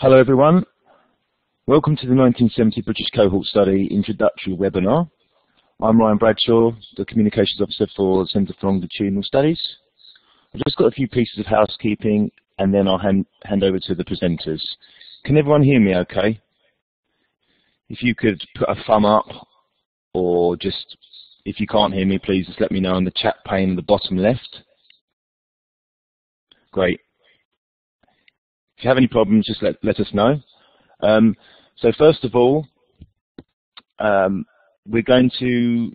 Hello everyone. Welcome to the 1970 British Cohort Study Introductory Webinar. I'm Ryan Bradshaw, the Communications Officer for the Centre for Longitudinal Studies. I've just got a few pieces of housekeeping and then I'll hand, hand over to the presenters. Can everyone hear me okay? If you could put a thumb up or just, if you can't hear me, please just let me know in the chat pane at the bottom left. Great. If you have any problems, just let, let us know. Um, so first of all, um, we're going to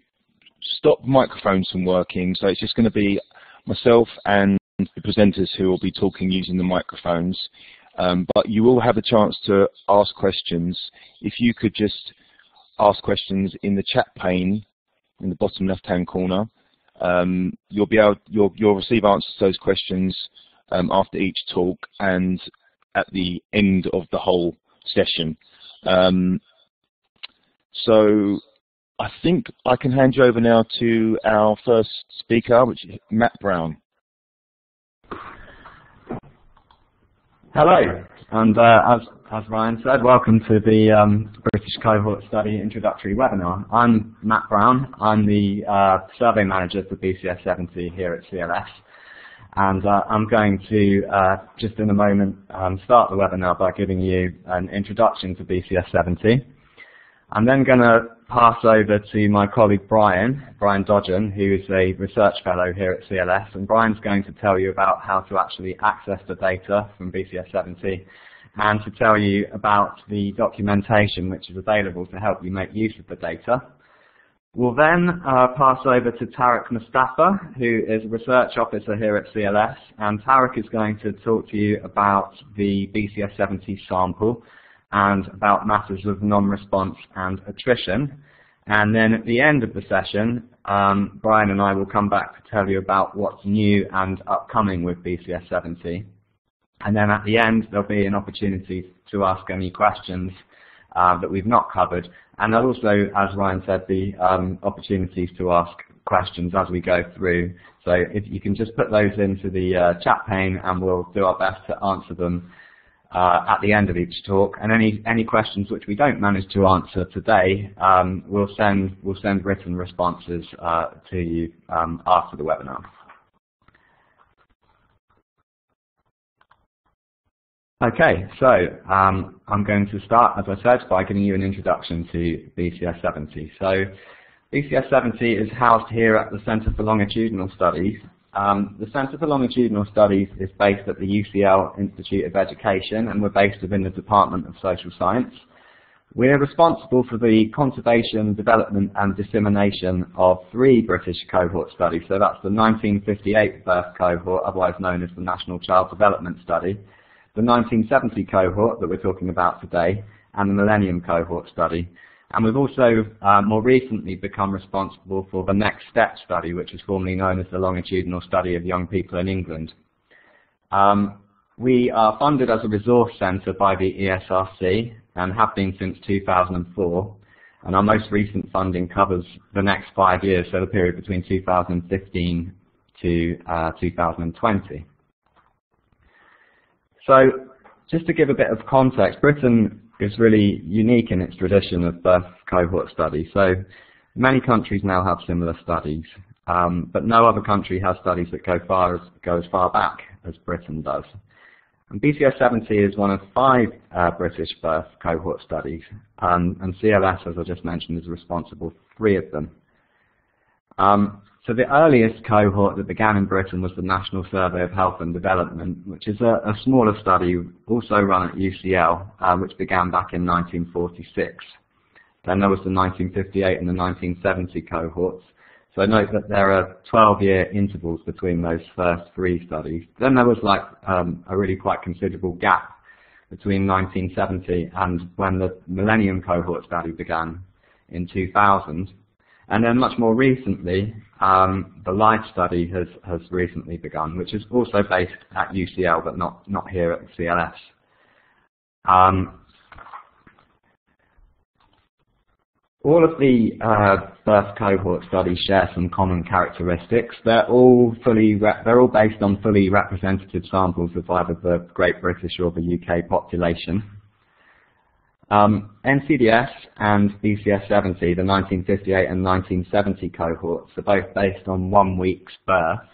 stop microphones from working. So it's just going to be myself and the presenters who will be talking using the microphones. Um, but you will have a chance to ask questions. If you could just ask questions in the chat pane in the bottom left-hand corner, um, you'll be able, you'll, you'll receive answers to those questions um, after each talk, and at the end of the whole session. Um, so I think I can hand you over now to our first speaker, which is Matt Brown. Hello, and uh, as, as Ryan said, welcome to the um, British Cohort Study Introductory Webinar. I'm Matt Brown. I'm the uh, Survey Manager for BCS 70 here at CLS. And uh, I'm going to, uh, just in a moment, um, start the webinar by giving you an introduction to BCS 70. I'm then going to pass over to my colleague Brian, Brian Dodgeon, who is a research fellow here at CLS, and Brian's going to tell you about how to actually access the data from BCS 70 and to tell you about the documentation which is available to help you make use of the data. We'll then uh, pass over to Tarek Mostafa, who is a research officer here at CLS, and Tarek is going to talk to you about the BCS70 sample and about matters of non-response and attrition. And then at the end of the session, um, Brian and I will come back to tell you about what's new and upcoming with BCS70. And then at the end, there'll be an opportunity to ask any questions uh, that we've not covered. And also, as Ryan said, the um, opportunities to ask questions as we go through. So if you can just put those into the uh, chat pane and we'll do our best to answer them uh, at the end of each talk. And any, any questions which we don't manage to answer today, um, we'll, send, we'll send written responses uh, to you um, after the webinar. Okay, so um, I'm going to start, as I said, by giving you an introduction to BCS 70. So BCS 70 is housed here at the Centre for Longitudinal Studies. Um, the Centre for Longitudinal Studies is based at the UCL Institute of Education and we're based within the Department of Social Science. We're responsible for the conservation, development and dissemination of three British cohort studies. So that's the 1958 birth cohort, otherwise known as the National Child Development Study, the 1970 cohort that we're talking about today, and the Millennium Cohort Study. And we've also uh, more recently become responsible for the Next Step study, which is formerly known as the Longitudinal Study of Young People in England. Um, we are funded as a resource centre by the ESRC and have been since 2004. And our most recent funding covers the next five years, so the period between 2015 to uh, 2020. So just to give a bit of context, Britain is really unique in its tradition of birth cohort studies. So many countries now have similar studies, um, but no other country has studies that go, far as, go as far back as Britain does. And BCS 70 is one of five uh, British birth cohort studies, um, and CLS, as I just mentioned, is responsible for three of them. Um, so the earliest cohort that began in Britain was the National Survey of Health and Development, which is a, a smaller study also run at UCL, uh, which began back in 1946. Then there was the 1958 and the 1970 cohorts. So I note that there are 12-year intervals between those first three studies. Then there was like um, a really quite considerable gap between 1970 and when the Millennium Cohort study began in 2000. And then much more recently, um, the LIFE study has, has recently begun, which is also based at UCL, but not, not here at the CLS. Um, All of the uh, birth cohort studies share some common characteristics. They're all fully they're all based on fully representative samples of either the Great British or the UK population. Um, NCDS and BCS70, the 1958 and 1970 cohorts, are both based on one week's births.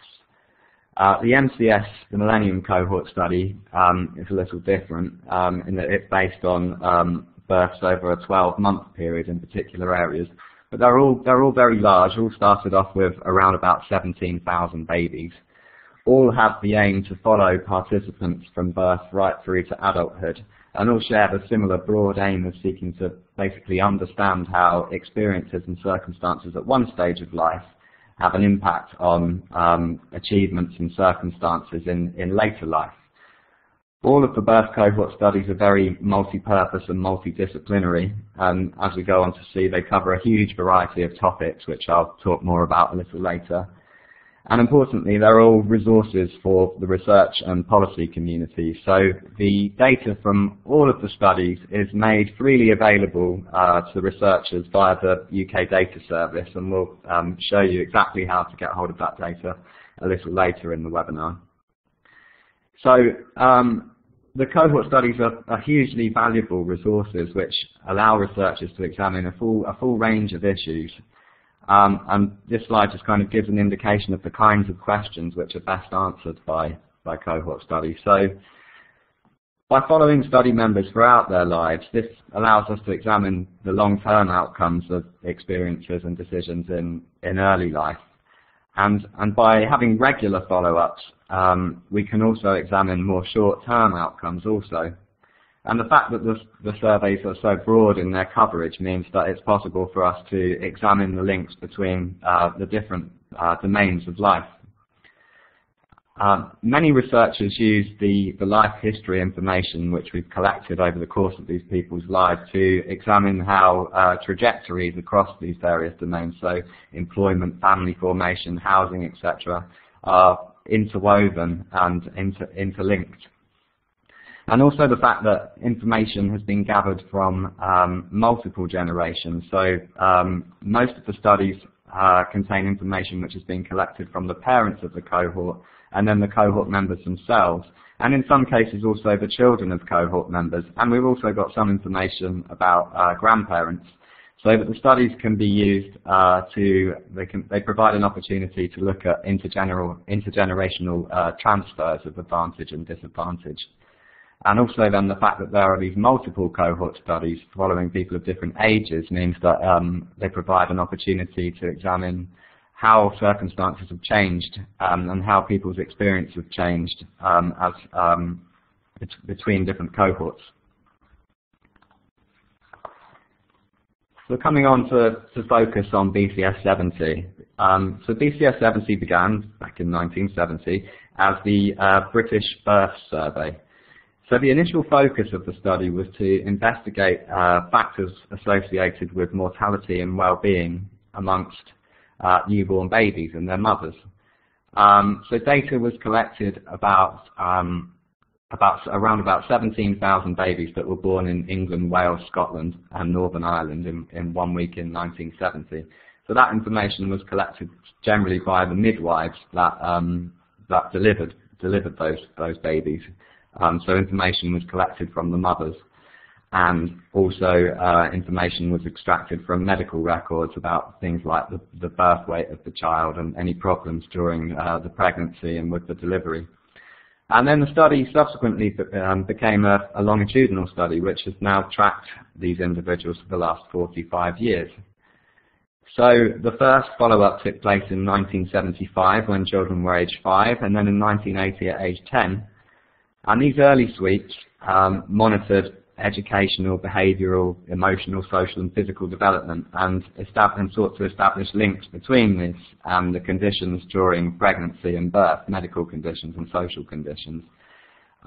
Uh, the MCS, the Millennium Cohort Study, um, is a little different um, in that it's based on um, births over a 12-month period in particular areas. But they're all, they're all very large, all started off with around about 17,000 babies. All have the aim to follow participants from birth right through to adulthood and all share the similar broad aim of seeking to basically understand how experiences and circumstances at one stage of life have an impact on um, achievements and circumstances in, in later life. All of the birth cohort studies are very multi-purpose and multidisciplinary, and as we go on to see, they cover a huge variety of topics, which I'll talk more about a little later. And importantly, they're all resources for the research and policy community. So the data from all of the studies is made freely available uh, to researchers via the UK Data Service, and we'll um, show you exactly how to get hold of that data a little later in the webinar. So um, the cohort studies are, are, hugely valuable resources which allow researchers to examine a full, a full range of issues um, and this slide just kind of gives an indication of the kinds of questions which are best answered by, by cohort studies. So by following study members throughout their lives, this allows us to examine the long-term outcomes of experiences and decisions in, in early life. And, and by having regular follow-ups, um, we can also examine more short-term outcomes also. And the fact that the, the, surveys are so broad in their coverage means that it's possible for us to examine the links between uh, the different uh, domains of life. Um, many researchers use the, the life history information which we've collected over the course of these people's lives to examine how uh, trajectories across these various domains, so employment, family formation, housing, etc., are interwoven and inter interlinked and also the fact that information has been gathered from um, multiple generations. So um, most of the studies uh, contain information which has been collected from the parents of the cohort and then the cohort members themselves. And in some cases also the children of cohort members. And we've also got some information about uh, grandparents so that the studies can be used uh, to, they, can, they provide an opportunity to look at intergener intergenerational uh, transfers of advantage and disadvantage. And also then the fact that there are these multiple cohort studies following people of different ages means that um, they provide an opportunity to examine how circumstances have changed um, and how people's experience have changed um, as um, bet between different cohorts. So coming on to, to focus on BCS 70. Um, so BCS 70 began back in 1970 as the uh, British Birth Survey. So the initial focus of the study was to investigate uh, factors associated with mortality and well-being amongst uh, newborn babies and their mothers. Um, so data was collected about um, about around about 17,000 babies that were born in England, Wales, Scotland, and Northern Ireland in, in one week in 1970. So that information was collected generally by the midwives that um, that delivered delivered those those babies. Um, so information was collected from the mothers and also uh, information was extracted from medical records about things like the, the, birth weight of the child and any problems during uh, the pregnancy and with the delivery. And then the study subsequently um, became a, a, longitudinal study which has now tracked these individuals for the last 45 years. So the first follow-up took place in 1975 when children were age 5 and then in 1980 at age 10 and these early sweeps um, monitored educational, behavioural, emotional, social and physical development and, and sought to establish links between this and the conditions during pregnancy and birth, medical conditions and social conditions.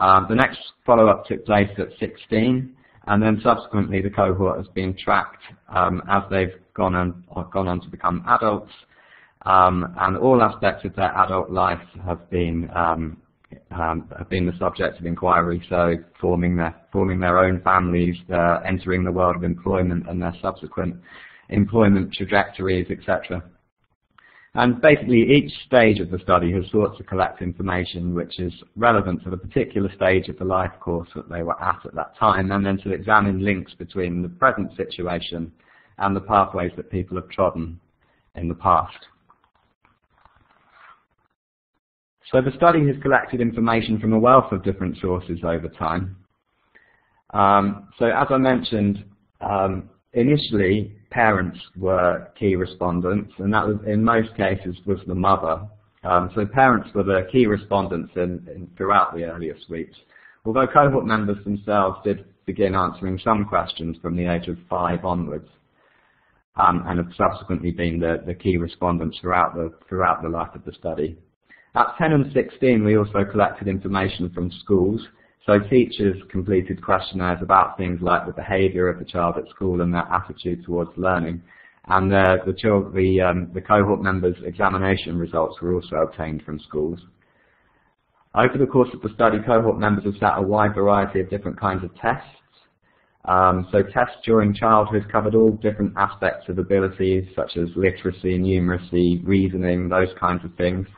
Um, the next follow-up took place at 16 and then subsequently the cohort has been tracked um, as they've gone on, gone on to become adults um, and all aspects of their adult life have been um, um, have been the subject of inquiry, so forming their, forming their own families, uh, entering the world of employment and their subsequent employment trajectories, etc. And basically each stage of the study has sought to collect information which is relevant to the particular stage of the life course that they were at at that time, and then to examine links between the present situation and the pathways that people have trodden in the past. So the study has collected information from a wealth of different sources over time. Um, so as I mentioned, um, initially parents were key respondents, and that was in most cases was the mother. Um, so parents were the key respondents in, in, throughout the earlier sweeps, although cohort members themselves did begin answering some questions from the age of five onwards, um, and have subsequently been the, the key respondents throughout the, throughout the life of the study. At 10 and 16, we also collected information from schools, so teachers completed questionnaires about things like the behaviour of the child at school and their attitude towards learning. And the, the, child, the, um, the cohort members' examination results were also obtained from schools. Over the course of the study, cohort members have sat a wide variety of different kinds of tests. Um, so tests during childhood covered all different aspects of abilities, such as literacy, numeracy, reasoning, those kinds of things.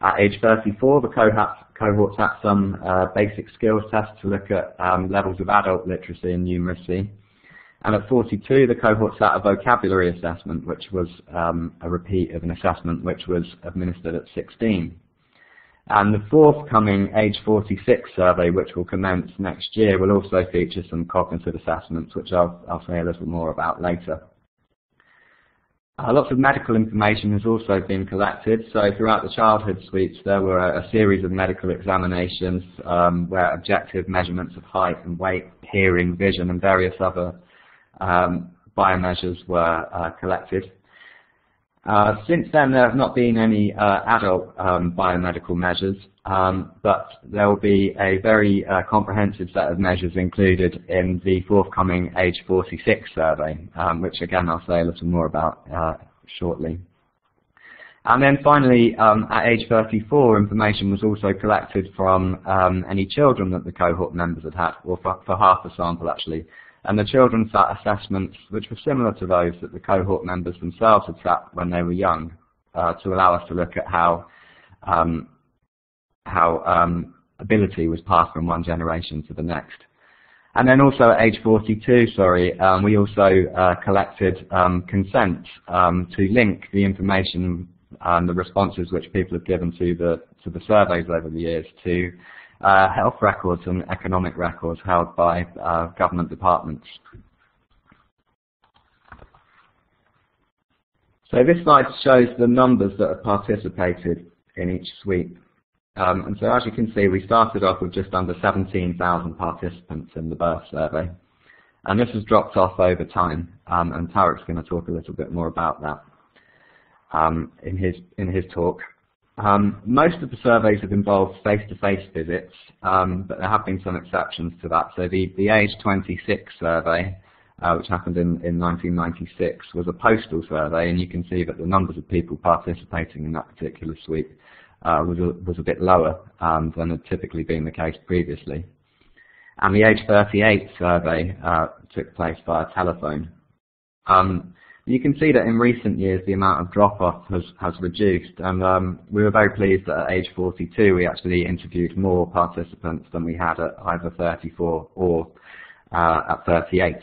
At age 34, the cohort had some uh, basic skills tests to look at um, levels of adult literacy and numeracy. And at 42, the cohort sat a vocabulary assessment, which was um, a repeat of an assessment which was administered at 16. And the forthcoming age 46 survey, which will commence next year, will also feature some cognitive assessments, which I'll, I'll say a little more about later. Uh, lots of medical information has also been collected. So throughout the childhood sweeps, there were a, a series of medical examinations um, where objective measurements of height and weight, hearing, vision, and various other um, biomeasures were uh, collected. Uh, since then, there have not been any uh, adult um, biomedical measures, um, but there will be a very uh, comprehensive set of measures included in the forthcoming Age 46 survey, um, which again I'll say a little more about uh, shortly. And then finally, um, at age 34, information was also collected from um, any children that the cohort members had had, or for, for half the sample actually, and the children sat assessments which were similar to those that the cohort members themselves had sat when they were young uh, to allow us to look at how um, how um, ability was passed from one generation to the next. And then also at age 42, sorry, um, we also uh, collected um, consent um, to link the information and the responses which people have given to the to the surveys over the years to uh, health records and economic records held by uh, government departments. So this slide shows the numbers that have participated in each sweep. Um, and so as you can see, we started off with just under 17,000 participants in the birth survey. And this has dropped off over time, um, and Tarek's going to talk a little bit more about that um, in, his, in his talk. Um, most of the surveys have involved face-to-face -face visits, um, but there have been some exceptions to that. So the, the age 26 survey, uh, which happened in, in 1996, was a postal survey, and you can see that the numbers of people participating in that particular sweep uh, was, a, was a bit lower um, than had typically been the case previously. And the age 38 survey uh, took place via telephone. Um, you can see that in recent years the amount of drop-off has, has reduced and um, we were very pleased that at age 42 we actually interviewed more participants than we had at either 34 or uh, at 38.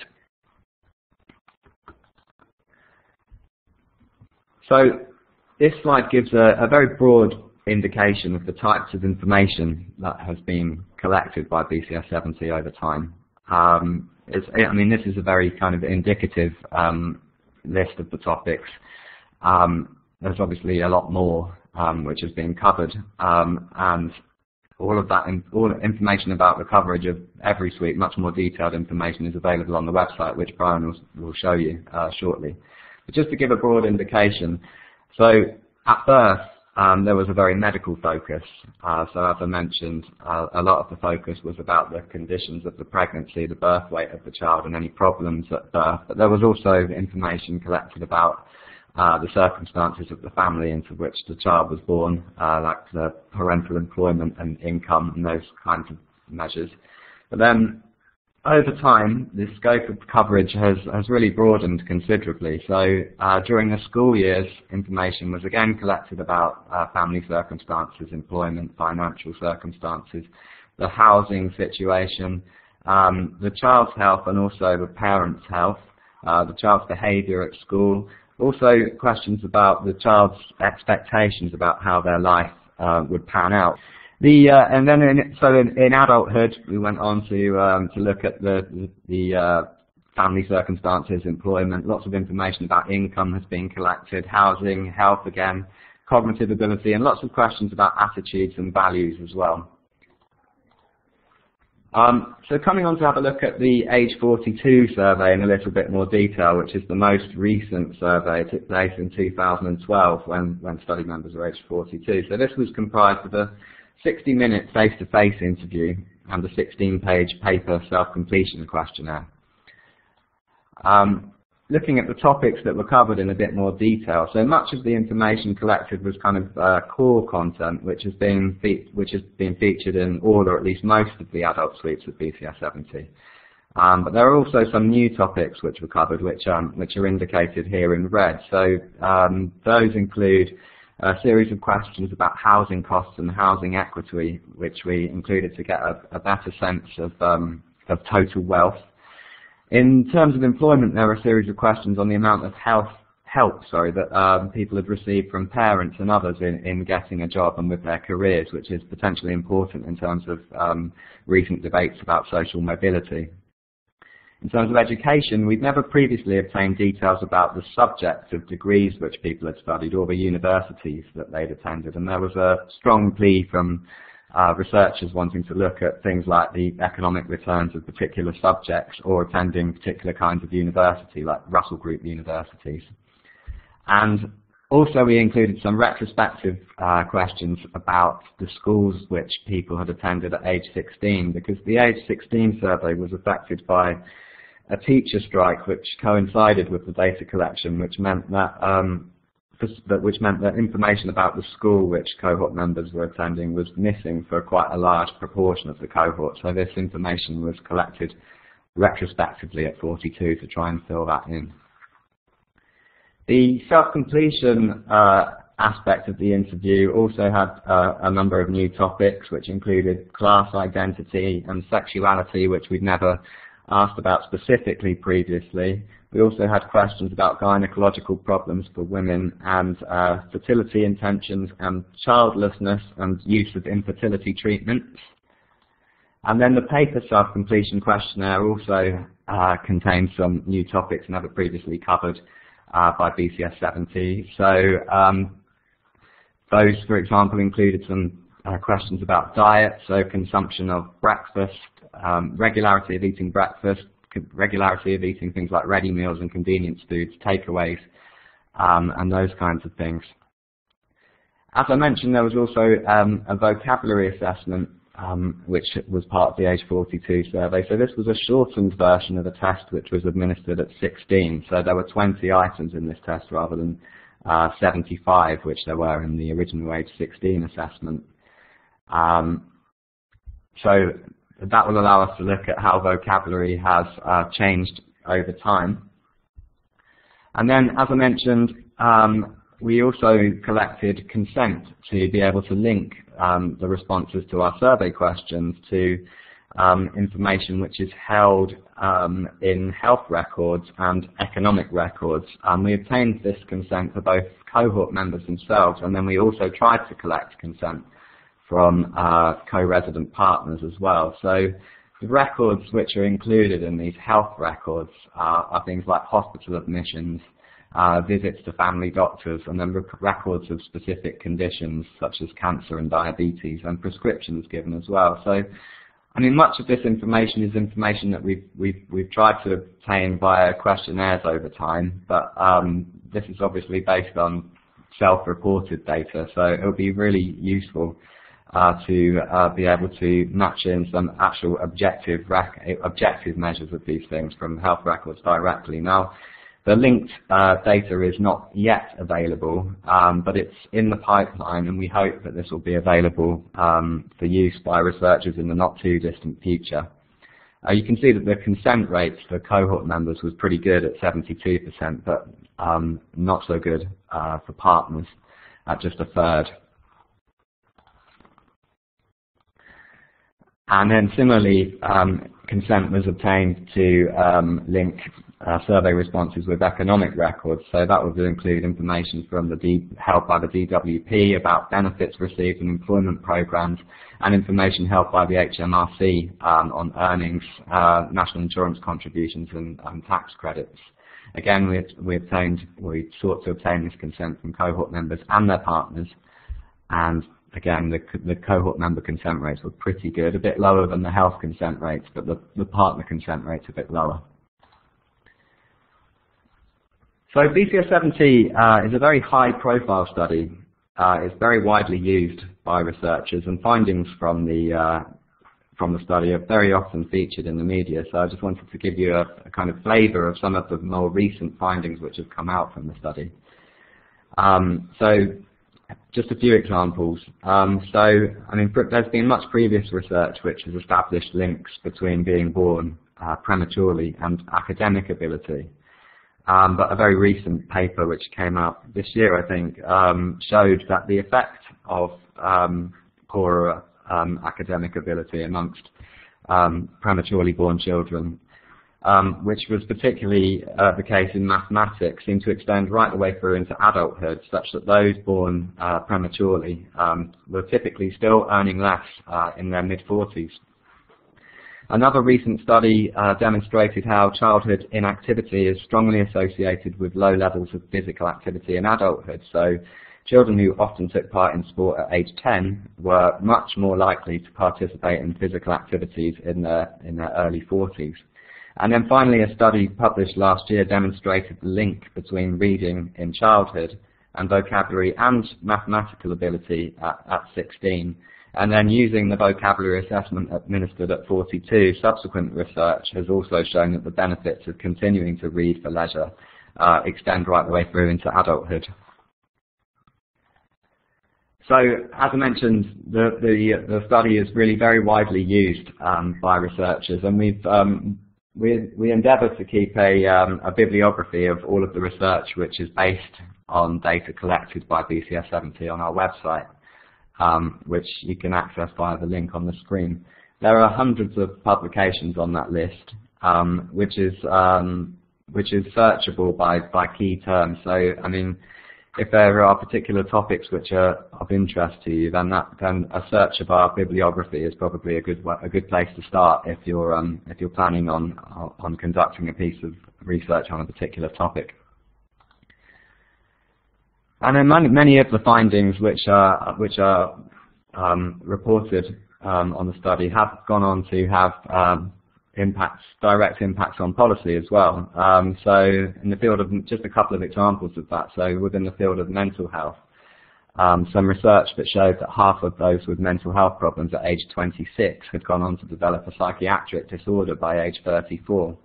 So this slide gives a, a, very broad indication of the types of information that has been collected by BCS 70 over time. Um, I mean, this is a very kind of indicative um, list of the topics. Um, there's obviously a lot more um, which has been covered, um, and all of that, all information about the coverage of every suite, much more detailed information is available on the website, which Brian will, will show you uh, shortly. But just to give a broad indication, so at birth, um, there was a very medical focus. Uh, so as I mentioned, uh, a lot of the focus was about the conditions of the pregnancy, the birth weight of the child, and any problems at birth. But there was also information collected about uh, the circumstances of the family into which the child was born, uh, like the parental employment and income and those kinds of measures. But then over time, the scope of coverage has, has really broadened considerably. So uh, during the school years, information was again collected about uh, family circumstances, employment, financial circumstances, the housing situation, um, the child's health and also the parent's health, uh, the child's behaviour at school, also questions about the child's expectations about how their life uh, would pan out. The uh, and then in, so in, in, adulthood we went on to um, to look at the the uh, family circumstances, employment, lots of information about income has been collected, housing, health again, cognitive ability, and lots of questions about attitudes and values as well. Um, so coming on to have a look at the age 42 survey in a little bit more detail, which is the most recent survey. It took place in 2012 when, when study members were aged 42. So this was comprised of a 60-minute face-to-face interview and a 16-page paper self-completion questionnaire. Um, looking at the topics that were covered in a bit more detail. So much of the information collected was kind of uh, core content, which has been which has been featured in all or at least most of the adult suites of BCS 70. Um, but there are also some new topics which were covered, which um, which are indicated here in red. So um, those include a series of questions about housing costs and housing equity, which we included to get a, a better sense of um, of total wealth in terms of employment, there were a series of questions on the amount of health help sorry, that um, people have received from parents and others in, in getting a job and with their careers, which is potentially important in terms of um, recent debates about social mobility. In terms of education, we'd never previously obtained details about the subjects of degrees which people had studied or the universities that they'd attended, and there was a strong plea from uh, researchers wanting to look at things like the economic returns of particular subjects or attending particular kinds of university, like Russell Group universities. And also we included some retrospective uh, questions about the schools which people had attended at age 16, because the age 16 survey was affected by a teacher strike which coincided with the data collection, which meant that um, which meant that information about the school which cohort members were attending was missing for quite a large proportion of the cohort. So this information was collected retrospectively at 42 to try and fill that in. The self-completion uh, aspect of the interview also had uh, a number of new topics which included class identity and sexuality which we'd never asked about specifically previously. We also had questions about gynecological problems for women and uh, fertility intentions and childlessness and use of infertility treatments. And then the paper self-completion questionnaire also uh, contains some new topics never previously covered uh, by BCS 70. So um, those, for example, included some uh, questions about diet, so consumption of breakfast, um, regularity of eating breakfast, regularity of eating things like ready meals and convenience foods, takeaways, um, and those kinds of things. As I mentioned, there was also um, a vocabulary assessment um, which was part of the age 42 survey. So this was a shortened version of the test which was administered at 16. So there were 20 items in this test rather than uh, 75 which there were in the original age 16 assessment. Um, so that will allow us to look at how vocabulary has uh, changed over time. And then, as I mentioned, um, we also collected consent to be able to link um, the responses to our survey questions to um, information which is held um, in health records and economic records. Um, we obtained this consent for both cohort members themselves, and then we also tried to collect consent from uh, co-resident partners as well. So the records which are included in these health records are, are things like hospital admissions, uh, visits to family doctors, and then records of specific conditions such as cancer and diabetes, and prescriptions given as well. So, I mean, much of this information is information that we've we've we've tried to obtain via questionnaires over time, but um, this is obviously based on self-reported data, so it would be really useful uh, to uh, be able to match in some actual objective objective measures of these things from health records directly. Now, the linked uh, data is not yet available, um, but it's in the pipeline, and we hope that this will be available um, for use by researchers in the not too distant future. Uh, you can see that the consent rate for cohort members was pretty good at 72%, but um, not so good uh, for partners at just a third. And then similarly, um, consent was obtained to um, link uh, survey responses with economic records. So that would include information from the D, held by the DWP about benefits received in employment programs and information held by the HMRC um, on earnings, uh, national insurance contributions and um, tax credits. Again, we, we obtained, we sought to obtain this consent from cohort members and their partners, and again, the, the cohort member consent rates were pretty good, a bit lower than the health consent rates, but the, the partner consent rates a bit lower. So BCS70 uh, is a very high-profile study. Uh, it's very widely used by researchers, and findings from the uh, from the study are very often featured in the media. So I just wanted to give you a, a kind of flavour of some of the more recent findings which have come out from the study. Um, so just a few examples. Um, so, I mean, there's been much previous research which has established links between being born uh, prematurely and academic ability. Um, but a very recent paper which came out this year, I think, um, showed that the effect of um, poorer um, academic ability amongst um, prematurely born children um, which was particularly uh, the case in mathematics, seemed to extend right the way through into adulthood, such that those born uh, prematurely um, were typically still earning less uh, in their mid-40s. Another recent study uh, demonstrated how childhood inactivity is strongly associated with low levels of physical activity in adulthood. So children who often took part in sport at age 10 were much more likely to participate in physical activities in their, in their early 40s. And then finally, a study published last year demonstrated the link between reading in childhood and vocabulary and mathematical ability at, at 16. And then using the vocabulary assessment administered at 42, subsequent research has also shown that the benefits of continuing to read for leisure uh, extend right the way through into adulthood. So, as I mentioned, the, the, the study is really very widely used um, by researchers, and we've um, we, we endeavour to keep a, um, a bibliography of all of the research which is based on data collected by BCS70 on our website, um, which you can access via the link on the screen. There are hundreds of publications on that list, um, which is um, which is searchable by, by key terms. So, I mean, if there are particular topics which are of interest to you, then that then a search of our bibliography is probably a good a good place to start if you're um, if you're planning on on conducting a piece of research on a particular topic. And then many, many of the findings which are which are um, reported um, on the study have gone on to have um, impacts, direct impacts on policy as well. Um, so in the field of, just a couple of examples of that, so within the field of mental health, um, some research that showed that half of those with mental health problems at age 26 had gone on to develop a psychiatric disorder by age 34.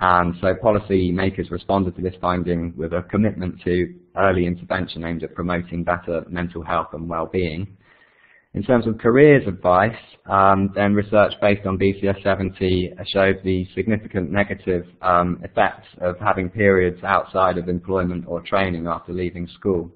And so policy makers responded to this finding with a commitment to early intervention aimed at promoting better mental health and well-being. In terms of careers advice, um, then research based on BCS 70 showed the significant negative um, effects of having periods outside of employment or training after leaving school.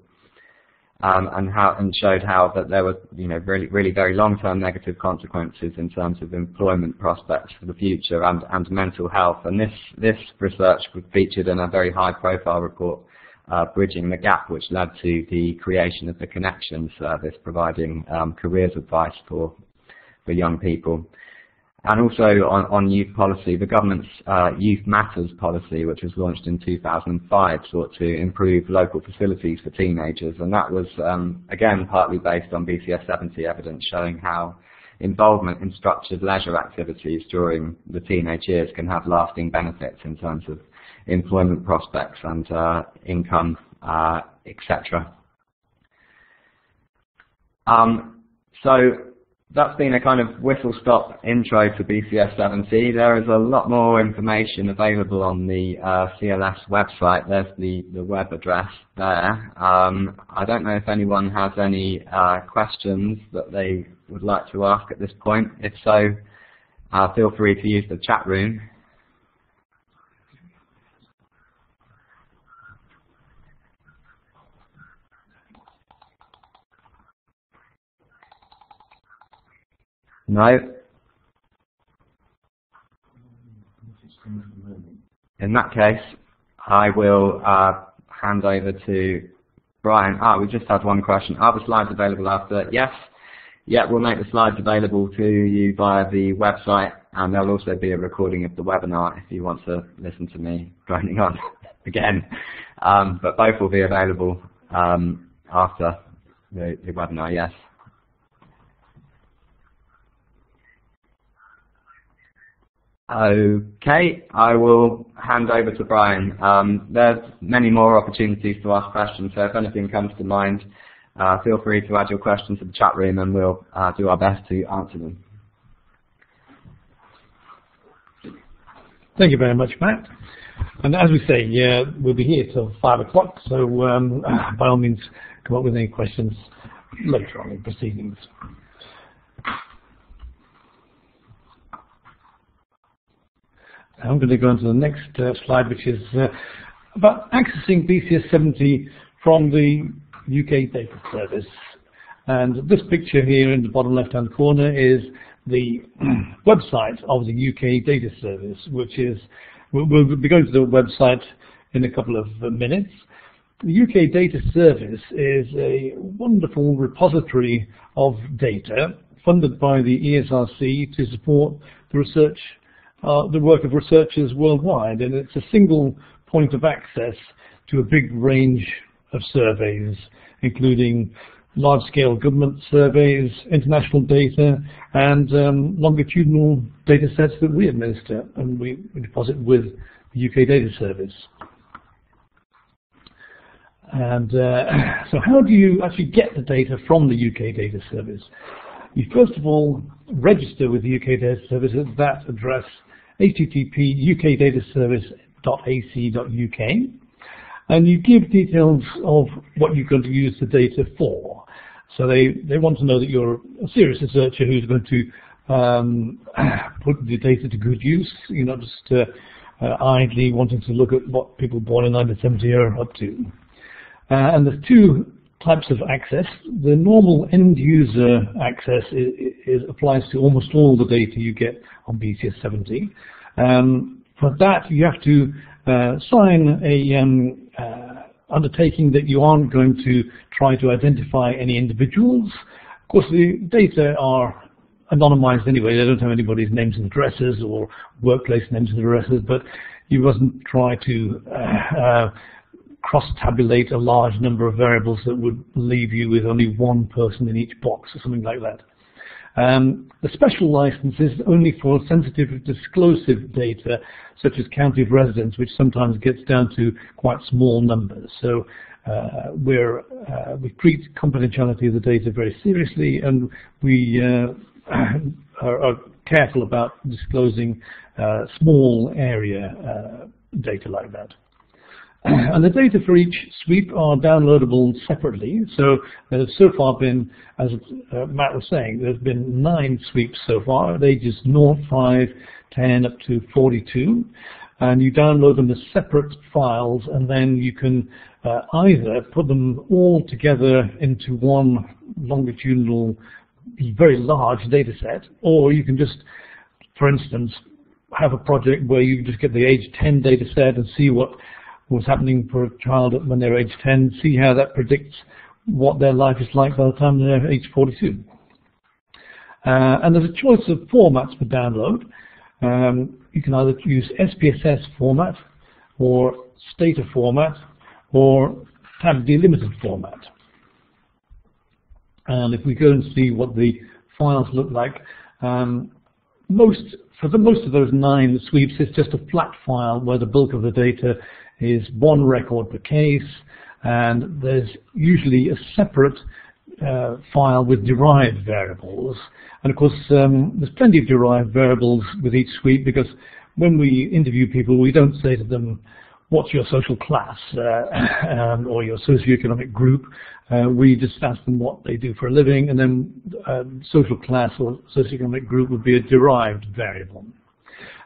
Um, and, how, and showed how that there were you know, really, really very long-term negative consequences in terms of employment prospects for the future and, and mental health. And this, this research was featured in a very high-profile report uh, bridging the gap which led to the creation of the Connection service, providing um, careers advice for, for young people. And also on, on youth policy, the government's uh, Youth Matters policy, which was launched in 2005, sought to improve local facilities for teenagers. And that was, um, again, partly based on BCS 70 evidence showing how involvement in structured leisure activities during the teenage years can have lasting benefits in terms of employment prospects and uh, income, uh, etc. Um, so that's been a kind of whistle-stop intro to BCS 70. There is a lot more information available on the uh, CLS website. There's the, the web address there. Um, I don't know if anyone has any uh, questions that they would like to ask at this point. If so, uh, feel free to use the chat room. No? In that case, I will uh, hand over to Brian. Ah, we just had one question. Are the slides available after? Yes. Yeah, we'll make the slides available to you via the website, and there'll also be a recording of the webinar if you want to listen to me droning on again. Um, but both will be available um, after the, the webinar, yes. Okay, I will hand over to Brian. Um, there's many more opportunities to ask questions, so if anything comes to mind, uh, feel free to add your questions to the chat room and we'll uh, do our best to answer them. Thank you very much, Matt. And as we say, yeah, we'll be here till 5 o'clock, so um, by all means, come up with any questions later on in proceedings. I'm going to go on to the next uh, slide, which is uh, about accessing BCS 70 from the UK Data Service. And this picture here in the bottom left-hand corner is the website of the UK Data Service, which is, we'll, we'll be going to the website in a couple of minutes. The UK Data Service is a wonderful repository of data funded by the ESRC to support the research uh, the work of researchers worldwide, and it's a single point of access to a big range of surveys, including large-scale government surveys, international data, and um, longitudinal data sets that we administer and we, deposit with the UK Data Service. And uh, so how do you actually get the data from the UK Data Service? You first of all register with the UK Data Service at that address http ukdataservice.ac.uk and you give details of what you're going to use the data for. So they, they want to know that you're a serious researcher who's going to um, put the data to good use. You're not just uh, uh, idly wanting to look at what people born in 1970 are up to. Uh, and there's two types of access. The normal end user access is, is, applies to almost all the data you get on BCS 70. Um, for that, you have to uh, sign a um, uh, undertaking that you aren't going to try to identify any individuals. Of course, the data are anonymized anyway. They don't have anybody's names and addresses or workplace names and addresses, but you mustn't try to uh, uh cross-tabulate a large number of variables that would leave you with only one person in each box or something like that. Um, the special license is only for sensitive disclosive data, such as county of residence, which sometimes gets down to quite small numbers. So uh, we're, uh, we treat confidentiality of the data very seriously, and we uh, are, are, careful about disclosing uh, small area uh, data like that. And the data for each sweep are downloadable separately. So there's so far been, as uh, Matt was saying, there's been nine sweeps so far at ages 0, 5, 10, up to 42. And you download them as separate files, and then you can uh, either put them all together into one longitudinal, very large data set, or you can just, for instance, have a project where you just get the age 10 data set and see what what's happening for a child when they're age 10, see how that predicts what their life is like by the time they're age 42. Uh, and there's a choice of formats for download. Um, you can either use SPSS format or Stata format or tab delimited format. And if we go and see what the files look like, um, most for the most of those nine sweeps, it's just a flat file where the bulk of the data is one record per case, and there's usually a separate uh, file with derived variables. And of course, um, there's plenty of derived variables with each sweep because when we interview people, we don't say to them, what's your social class uh, or your socioeconomic group. Uh, we just ask them what they do for a living, and then um, social class or socioeconomic group would be a derived variable.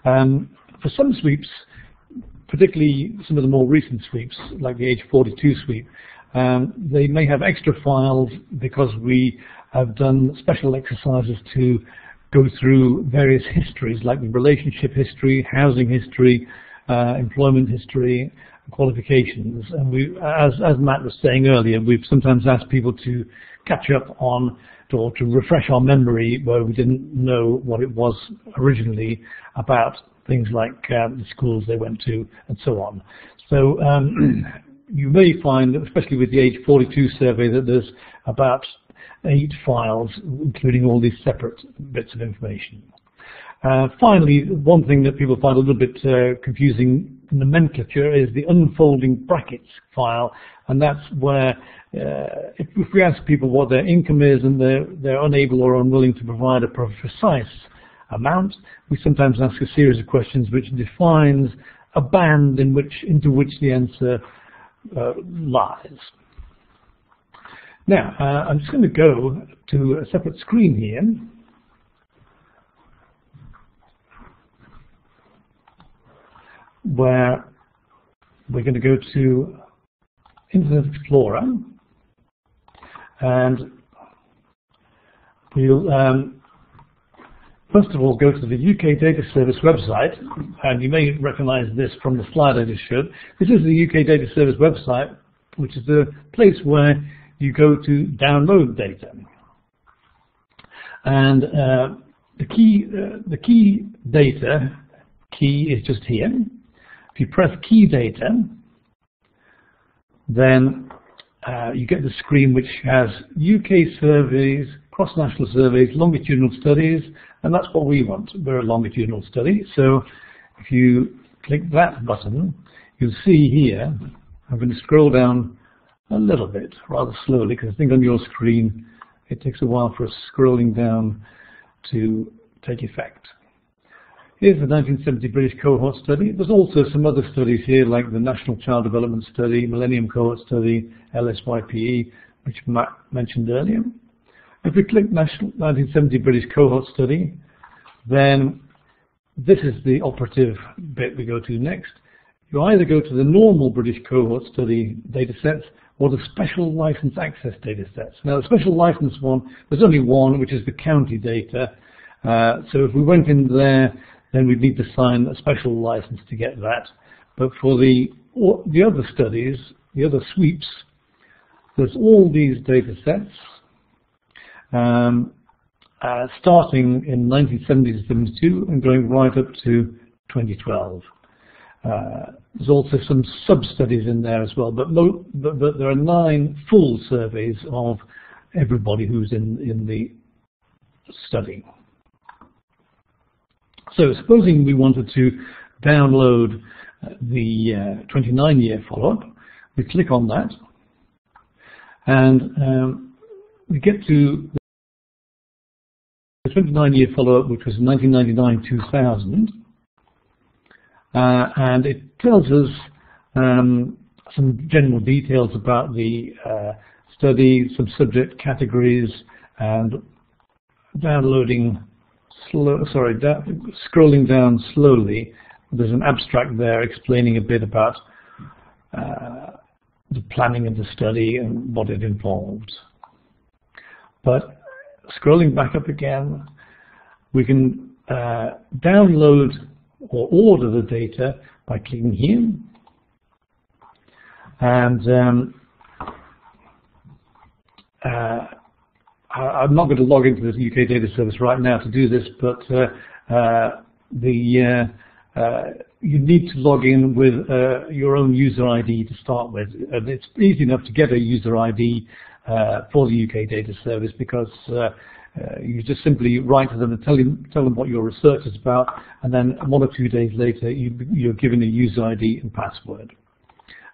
Um, for some sweeps, particularly some of the more recent sweeps, like the age 42 sweep, um, they may have extra files because we have done special exercises to go through various histories, like the relationship history, housing history, uh, employment history, qualifications. And we, as, as Matt was saying earlier, we've sometimes asked people to catch up on or to refresh our memory where we didn't know what it was originally about things like uh, the schools they went to and so on. So um, you may find, especially with the age 42 survey, that there's about eight files, including all these separate bits of information. Uh, finally, one thing that people find a little bit uh, confusing in the nomenclature is the unfolding brackets file, and that's where uh, if, if, we ask people what their income is and they're, they're unable or unwilling to provide a precise amount, we sometimes ask a series of questions which defines a band in which, into which the answer uh, lies. Now, uh, I'm just going to go to a separate screen here. where we're going to go to Internet Explorer and we'll um, first of all go to the UK Data Service website and you may recognize this from the slide I just showed. This is the UK Data Service website which is the place where you go to download data. And uh, the key uh, the key data key is just here if you press key data, then uh, you get the screen which has UK surveys, cross-national surveys, longitudinal studies, and that's what we want. We're a longitudinal study. So if you click that button, you'll see here, I'm going to scroll down a little bit, rather slowly, because I think on your screen it takes a while for scrolling down to take effect. Here's the 1970 British cohort study. There's also some other studies here, like the National Child Development Study, Millennium Cohort Study, LSYPE, which Matt mentioned earlier. If we click National 1970 British Cohort Study, then this is the operative bit we go to next. You either go to the normal British Cohort Study datasets or the special license access datasets. Now the special license one, there's only one, which is the county data. Uh, so if we went in there, then we'd need to sign a special license to get that. But for the, the other studies, the other sweeps, there's all these data sets, um, uh, starting in 1970 to 72 and going right up to 2012. Uh, there's also some sub-studies in there as well, but, but, but, there are nine full surveys of everybody who's in, in the study. So supposing we wanted to download the 29-year uh, follow-up, we click on that, and um, we get to 29-year follow-up, which was 1999-2000, uh, and it tells us um, some general details about the uh, study, some subject categories, and downloading slow, sorry, da scrolling down slowly, there's an abstract there explaining a bit about uh, the planning of the study and what it involved. But scrolling back up again, we can uh, download or order the data by clicking here. And um, uh, I'm not going to log into the UK data service right now to do this, but uh, uh, the uh, uh, you need to log in with your own user ID to start with. And it's easy enough to get a user ID for the UK data service because you just simply write to them and tell them, tell them what your research is about, and then one or two days later you, you're given a user ID and password.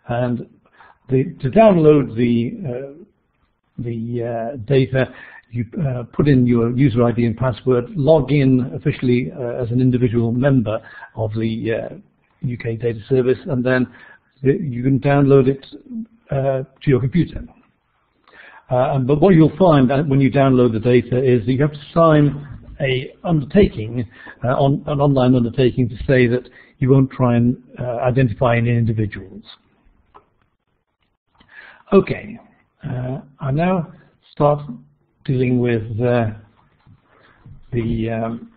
And the, to download the the uh, data, you uh, put in your user ID and password, log in officially uh, as an individual member of the UK data service, and then you can download it uh, to your computer. Uh, but what you'll find when you download the data is that you have to sign a undertaking, uh, on, an online undertaking to say that you won't try and uh, identify any individuals. Okay, uh, I now start dealing with uh, the um,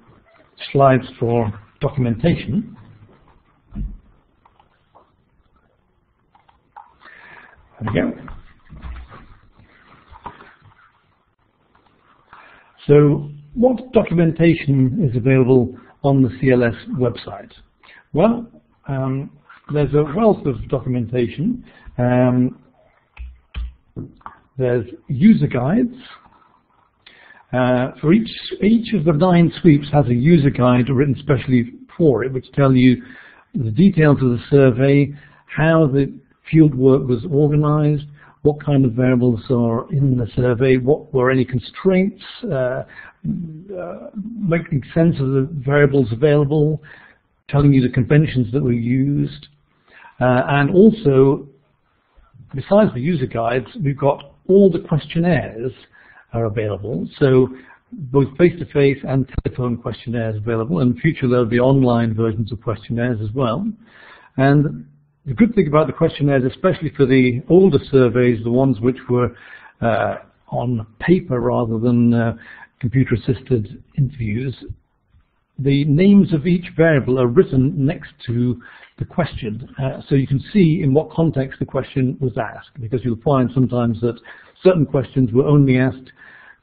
slides for documentation. There we go. So what documentation is available on the CLS website? Well, um, there's a wealth of documentation. Um, there's user guides. Uh, for each, each of the nine sweeps has a user guide written specially for it, which tell you the details of the survey, how the field work was organized, what kind of variables are in the survey, what were any constraints, uh, uh, making sense of the variables available, telling you the conventions that were used, uh, and also, besides the user guides, we've got all the questionnaires are available. So both face-to-face -face and telephone questionnaires available. In future, there'll be online versions of questionnaires as well. And the good thing about the questionnaires, especially for the older surveys, the ones which were uh, on paper rather than uh, computer-assisted interviews, the names of each variable are written next to the question. Uh, so you can see in what context the question was asked, because you'll find sometimes that certain questions were only asked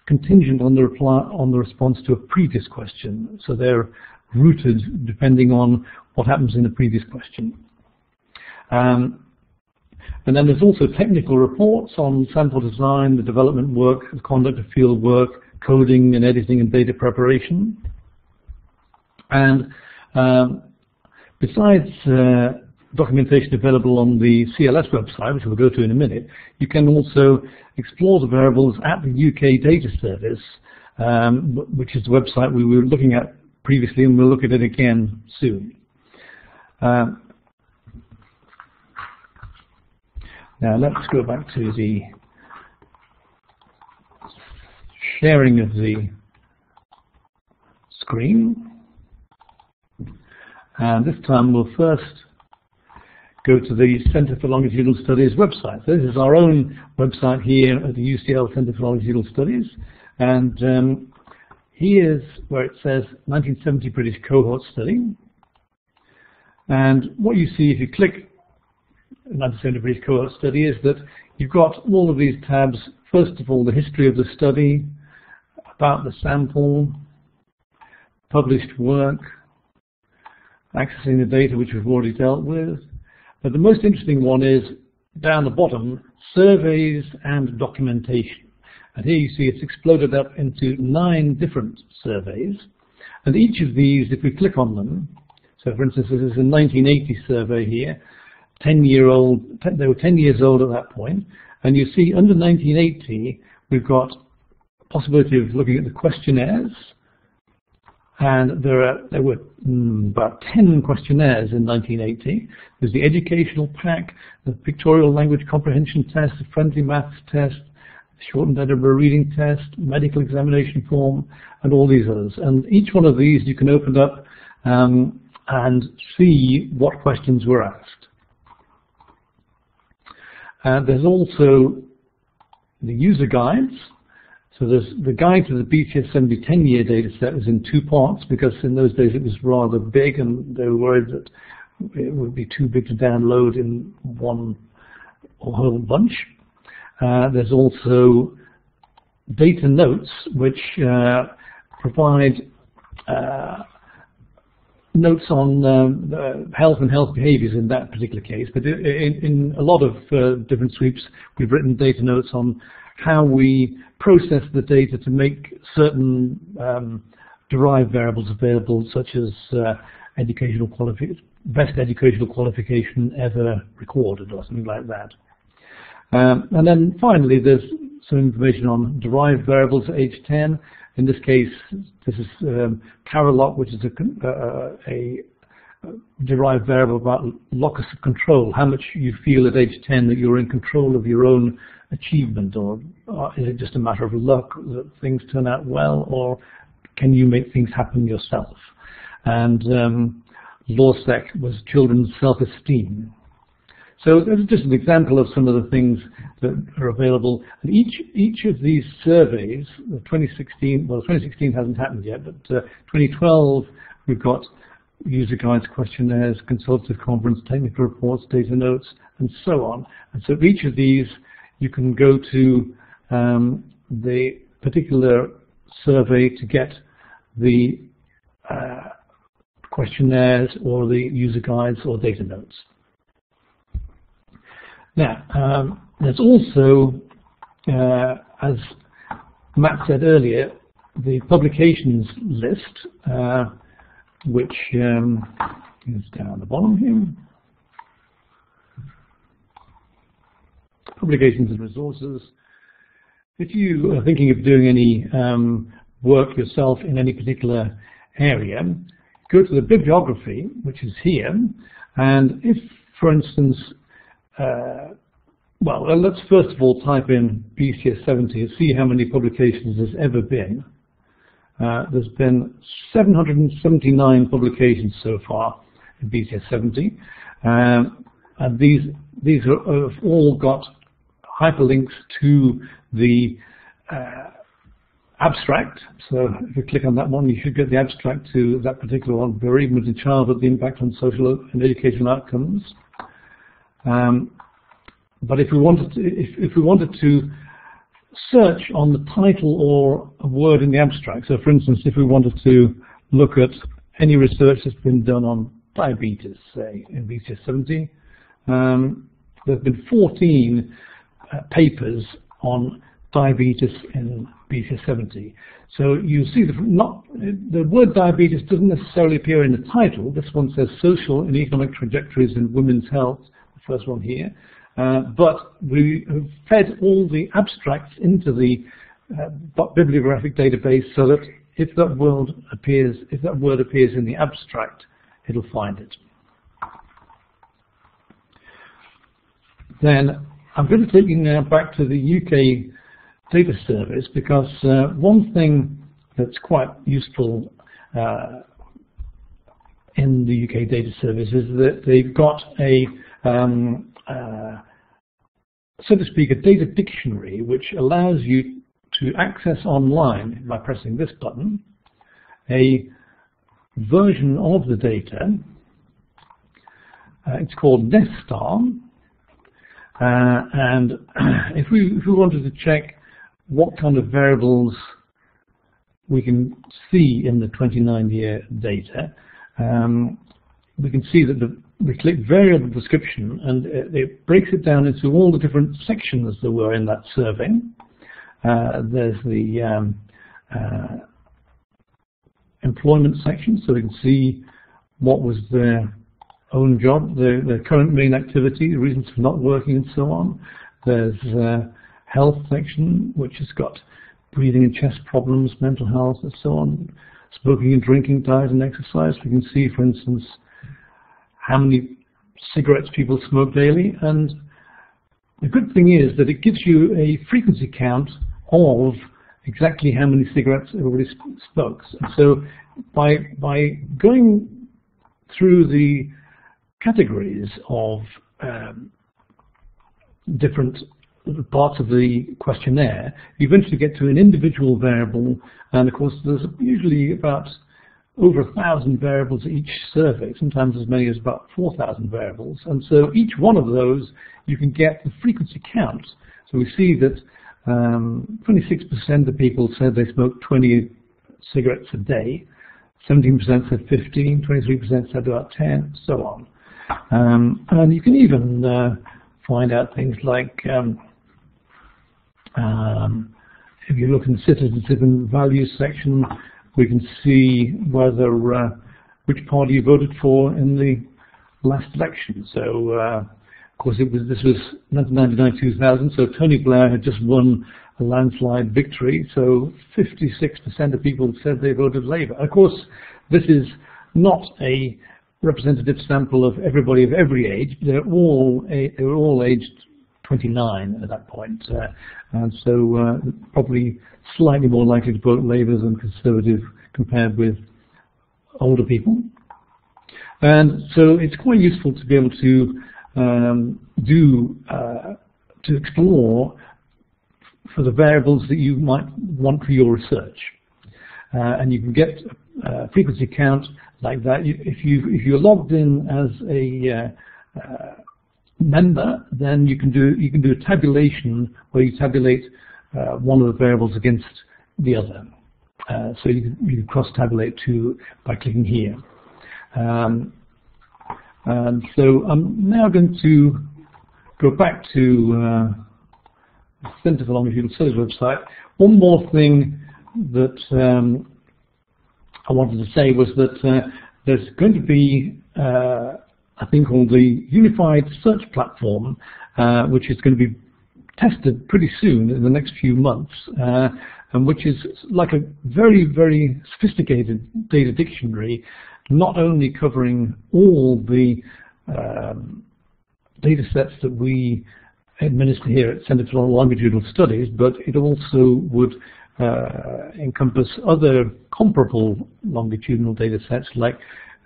contingent on the reply on the response to a previous question. So they're routed depending on what happens in the previous question. Um, and then there's also technical reports on sample design, the development work, the conduct of field work, coding and editing and data preparation. And um, besides uh, documentation available on the CLS website, which we'll go to in a minute, you can also explore the variables at the UK Data Service, um, which is the website we were looking at previously, and we'll look at it again soon. Uh, now let's go back to the sharing of the screen. And this time we'll first go to the Center for Longitudinal Studies website. So this is our own website here at the UCL Center for Longitudinal Studies. And um, here's where it says 1970 British Cohort Study. And what you see if you click 1970 British Cohort Study is that you've got all of these tabs. First of all, the history of the study, about the sample, published work, accessing the data which we've already dealt with. But the most interesting one is down the bottom, surveys and documentation. And here you see it's exploded up into nine different surveys. And each of these, if we click on them, so for instance, this is a 1980 survey here, 10 year old, they were 10 years old at that point, and you see under 1980, we've got possibility of looking at the questionnaires, and there, are, there were mm, about 10 questionnaires in 1980. There's the educational pack, the pictorial language comprehension test, the friendly maths test, shortened Edinburgh reading test, medical examination form, and all these others. And each one of these you can open up um, and see what questions were asked. Uh, there's also the user guides, so the guide to the BCS 70 10-year data set was in two parts because in those days it was rather big and they were worried that it would be too big to download in one whole bunch. Uh, there's also data notes which uh, provide uh, notes on um, health and health behaviors in that particular case. But in, in a lot of uh, different sweeps, we've written data notes on how we process the data to make certain um, derived variables available, such as uh, educational best educational qualification ever recorded, or something like that. Um, and then finally, there's some information on derived variables at age 10. In this case, this is um, which is a, uh, a, derived variable about locus of control, how much you feel at age 10 that you're in control of your own achievement, or, or is it just a matter of luck that things turn out well, or can you make things happen yourself? And um, LAWSEQ was children's self-esteem. So this is just an example of some of the things that are available. And each each of these surveys, 2016, well, 2016 hasn't happened yet, but uh, 2012 we've got user guides, questionnaires, consultative conference, technical reports, data notes, and so on. And so each of these, you can go to um, the particular survey to get the uh, questionnaires or the user guides or data notes. Now, um, there's also, uh, as Matt said earlier, the publications list, uh, which um, is down the bottom here. Publications and resources. If you are thinking of doing any um, work yourself in any particular area, go to the bibliography, which is here, and if, for instance, well, let's first of all type in BCS 70 and see how many publications there's ever been. Uh, there's been 779 publications so far in BCS 70. Um, and these these are, have all got hyperlinks to the uh, abstract. So if you click on that one, you should get the abstract to that particular one, bereavement in childhood, the impact on social and educational outcomes. Um, but if we wanted to, if, if we wanted to search on the title or a word in the abstract, so for instance, if we wanted to look at any research that's been done on diabetes, say in BCS 70, um, there have been 14 uh, papers on diabetes in BCS 70. So you see, the, not, the word diabetes doesn't necessarily appear in the title. This one says social and economic trajectories in women's health, first one here. Uh, but we have fed all the abstracts into the uh, bibliographic database so that if that word appears, if that word appears in the abstract, it'll find it. Then I'm going to take you now back to the UK data service because uh, one thing that's quite useful uh, in the UK data service is that they've got a um, uh, so to speak, a data dictionary which allows you to access online by pressing this button a version of the data. Uh, it's called Nesstar. Uh, and if we, if we wanted to check what kind of variables we can see in the 29-year data, um, we can see that the variable description and it, breaks it down into all the different sections that were in that survey. Uh, there's the um, uh, employment section, so we can see what was their own job, their, their current main activity, the reasons for not working, and so on. There's uh, health section, which has got breathing and chest problems, mental health, and so on. Smoking and drinking, diet and exercise. We can see, for instance, how many cigarettes people smoke daily. And the good thing is that it gives you a frequency count of exactly how many cigarettes everybody smokes. And so by, by going through the categories of um, different parts of the questionnaire, you eventually get to an individual variable, and of course there's usually about over a thousand variables each survey, sometimes as many as about 4,000 variables. And so each one of those, you can get the frequency count. So we see that 26% um, of people said they smoked 20 cigarettes a day, 17% said 15, 23% said about 10, so on. Um, and you can even uh, find out things like um, um, if you look in the citizenship and values section, we can see whether uh, which party you voted for in the last election. So, uh, of course, it was this was 1999-2000. So Tony Blair had just won a landslide victory. So 56% of people said they voted Labour. Of course, this is not a representative sample of everybody of every age. They're all they were all aged 29 at that point, uh, and so uh, probably slightly more likely to vote Labour than Conservative compared with older people. And so it's quite useful to be able to um, do uh, to explore for the variables that you might want for your research. Uh, and you can get a frequency count like that. If you if you're logged in as a uh, uh, member, then you can do you can do a tabulation where you tabulate uh, one of the variables against the other. Uh, so you can, you cross tabulate two by clicking here. Um, and so I'm now going to go back to uh, the Center for Longitudinal Studies website. One more thing that um, I wanted to say was that uh, there's going to be uh, a thing called the Unified Search Platform, uh, which is going to be tested pretty soon in the next few months, uh, and which is like a very, very sophisticated data dictionary, not only covering all the um, data sets that we administer here at Center for Longitudinal Studies, but it also would uh, encompass other comparable longitudinal data sets like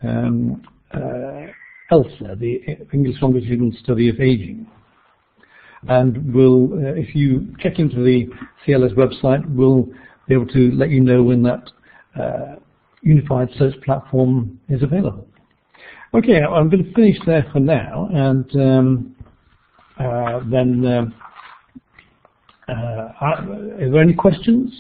um, uh, ELSA, the English Longitudinal Study of Aging. And we'll, uh, if you check into the CLS website, we'll be able to let you know when that uh, unified search platform is available. Okay, I'm going to finish there for now, and um, uh, then um, uh, are there any questions?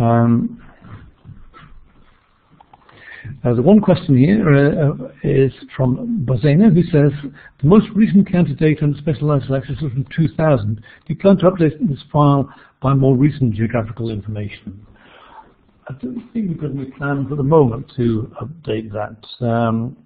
Um, uh, the one question here uh, uh, is from Bozena, who says, the most recent county data on specialized access is from 2000. Do you plan to update this file by more recent geographical information? I don't think we've got any plans at the moment to update that. Um,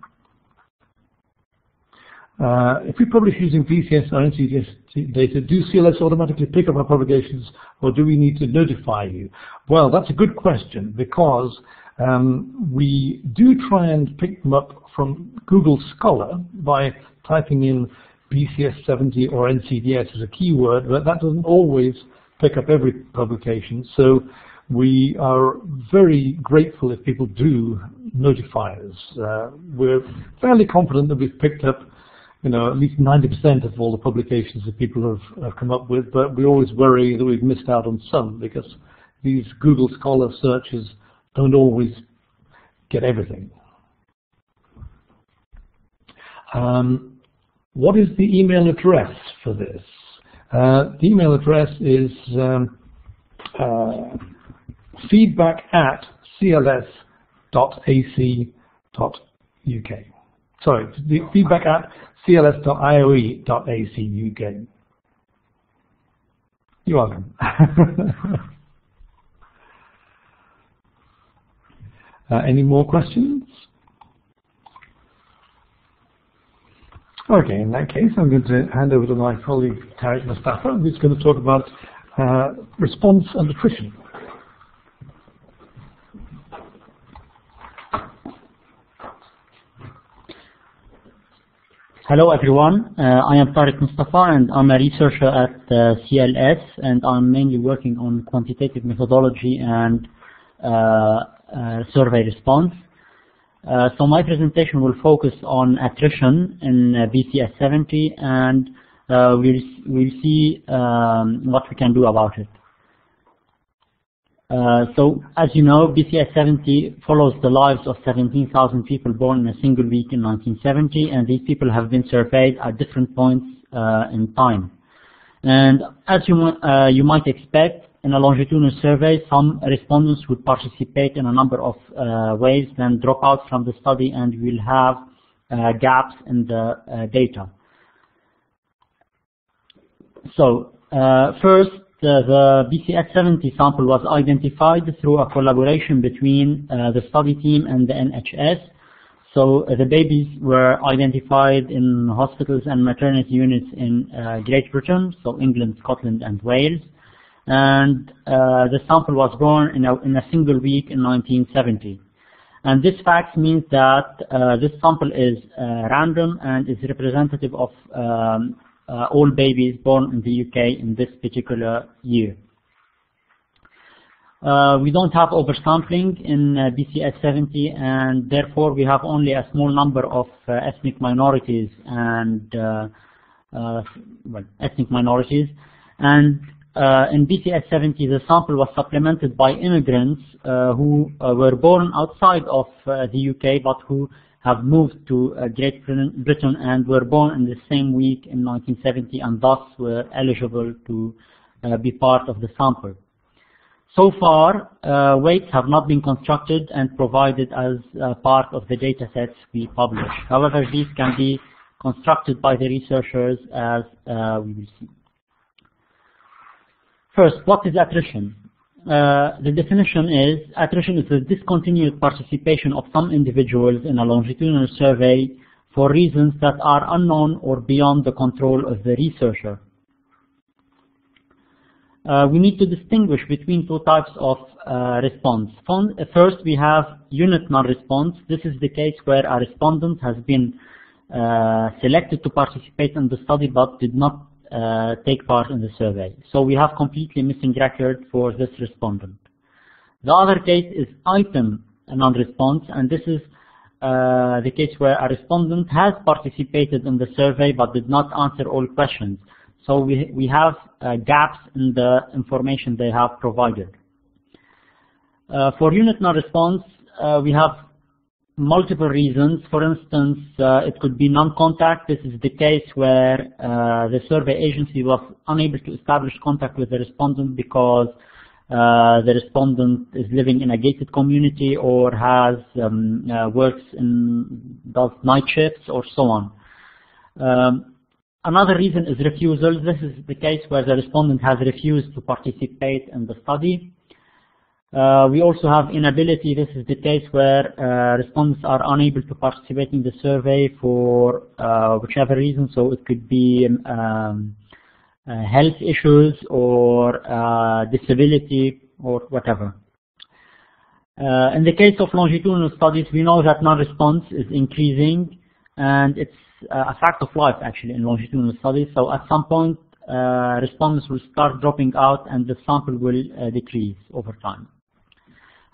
uh, if we publish using BCS or NCDS data, do CLS automatically pick up our publications or do we need to notify you? Well, that's a good question because um, we do try and pick them up from Google Scholar by typing in BCS 70 or NCDS as a keyword, but that doesn't always pick up every publication. So we are very grateful if people do notify us. Uh, we're fairly confident that we've picked up you know, at least 90% of all the publications that people have, have come up with, but we always worry that we've missed out on some because these Google Scholar searches don't always get everything. Um, what is the email address for this? Uh, the email address is um, uh, feedback at cls.ac.uk. Sorry, the feedback at cls.ioe.ac.uk. You're welcome. uh, any more questions? Okay, in that case, I'm going to hand over to my colleague Tarek Mostafa, who's going to talk about uh, response and attrition. Hello everyone, uh, I am Tarek Mostafa and I'm a researcher at uh, CLS and I'm mainly working on quantitative methodology and uh, uh survey response. Uh, so my presentation will focus on attrition in uh, BCS 70 and we'll, we'll see um, what we can do about it. Uh, so, as you know, BCS 70 follows the lives of 17,000 people born in a single week in 1970, and these people have been surveyed at different points uh, in time. And as you, uh, you might expect, in a longitudinal survey, some respondents would participate in a number of uh, ways, then drop out from the study, and we'll have uh, gaps in the data. So, first, the BCS70 sample was identified through a collaboration between uh, the study team and the NHS. So uh, the babies were identified in hospitals and maternity units in uh, Great Britain, so England, Scotland, and Wales. And uh, the sample was born in a, in a single week in 1970. And this fact means that uh, this sample is uh, random and is representative of um, uh, all babies born in the UK in this particular year. Uh, we don't have oversampling in uh, BCS 70 and therefore we have only a small number of uh, ethnic minorities and uh, uh, well, ethnic minorities and uh, in BCS 70 the sample was supplemented by immigrants who were born outside of the UK but who have moved to Great Britain and were born in the same week in 1970 and thus were eligible to be part of the sample. So far, uh, weights have not been constructed and provided as uh, part of the data sets we publish. However, these can be constructed by the researchers as uh, we will see. First, what is attrition? Uh, the definition is, attrition is the discontinued participation of some individuals in a longitudinal survey for reasons that are unknown or beyond the control of the researcher. Uh, we need to distinguish between two types of uh, response. First, we have unit non-response. This is the case where a respondent has been uh, selected to participate in the study but did not uh, take part in the survey. So we have completely missing record for this respondent. The other case is item non-response, and this is uh, the case where a respondent has participated in the survey but did not answer all questions. So we, we have uh, gaps in the information they have provided. Uh, for unit non-response, uh, we have multiple reasons. For instance, uh, it could be non-contact. This is the case where uh, the survey agency was unable to establish contact with the respondent because uh, the respondent is living in a gated community or has um, works in does night shifts or so on. Um, Another reason is refusal. This is the case where the respondent has refused to participate in the study. Uh, we also have inability. This is the case where uh, respondents are unable to participate in the survey for uh, whichever reason. So it could be um, uh, health issues or uh, disability or whatever. Uh, in the case of longitudinal studies, we know that non-response is increasing and it's a fact of life actually in longitudinal studies. So at some point, respondents will start dropping out and the sample will decrease over time.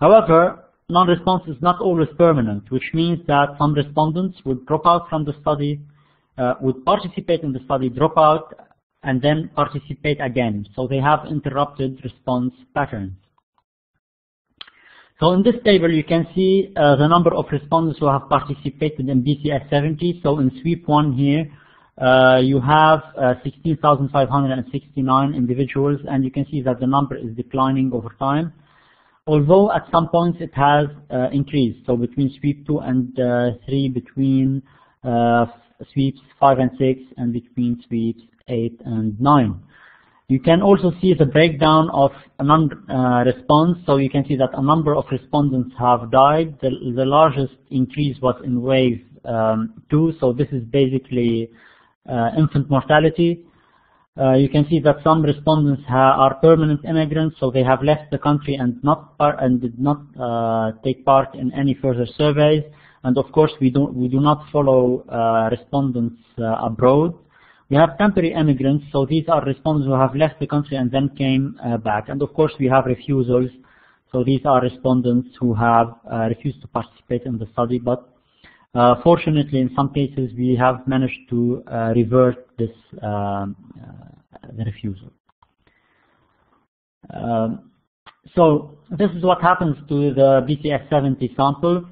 However, non-response is not always permanent, which means that some respondents would drop out from the study, uh, would participate in the study, drop out, and then participate again. So they have interrupted response patterns. So in this table, you can see uh, the number of respondents who have participated in BCS 70. So in sweep one here, uh, you have uh, 16,569 individuals, and you can see that the number is declining over time. Although at some points it has uh, increased. So between sweep two and uh, three, between uh, sweeps five and six, and between sweeps eight and nine. You can also see the breakdown of non-response. Uh, so you can see that a number of respondents have died. The, the largest increase was in wave um, 2. So this is basically uh, infant mortality. Uh, you can see that some respondents are permanent immigrants, so they have left the country and not and did not uh, take part in any further surveys. And of course, we do we do not follow uh, respondents uh, abroad. We have temporary immigrants, so these are respondents who have left the country and then came uh, back. And of course we have refusals, so these are respondents who have uh, refused to participate in the study, but fortunately in some cases we have managed to uh, revert this um, uh, the refusal. Um, so this is what happens to the BCS 70 sample.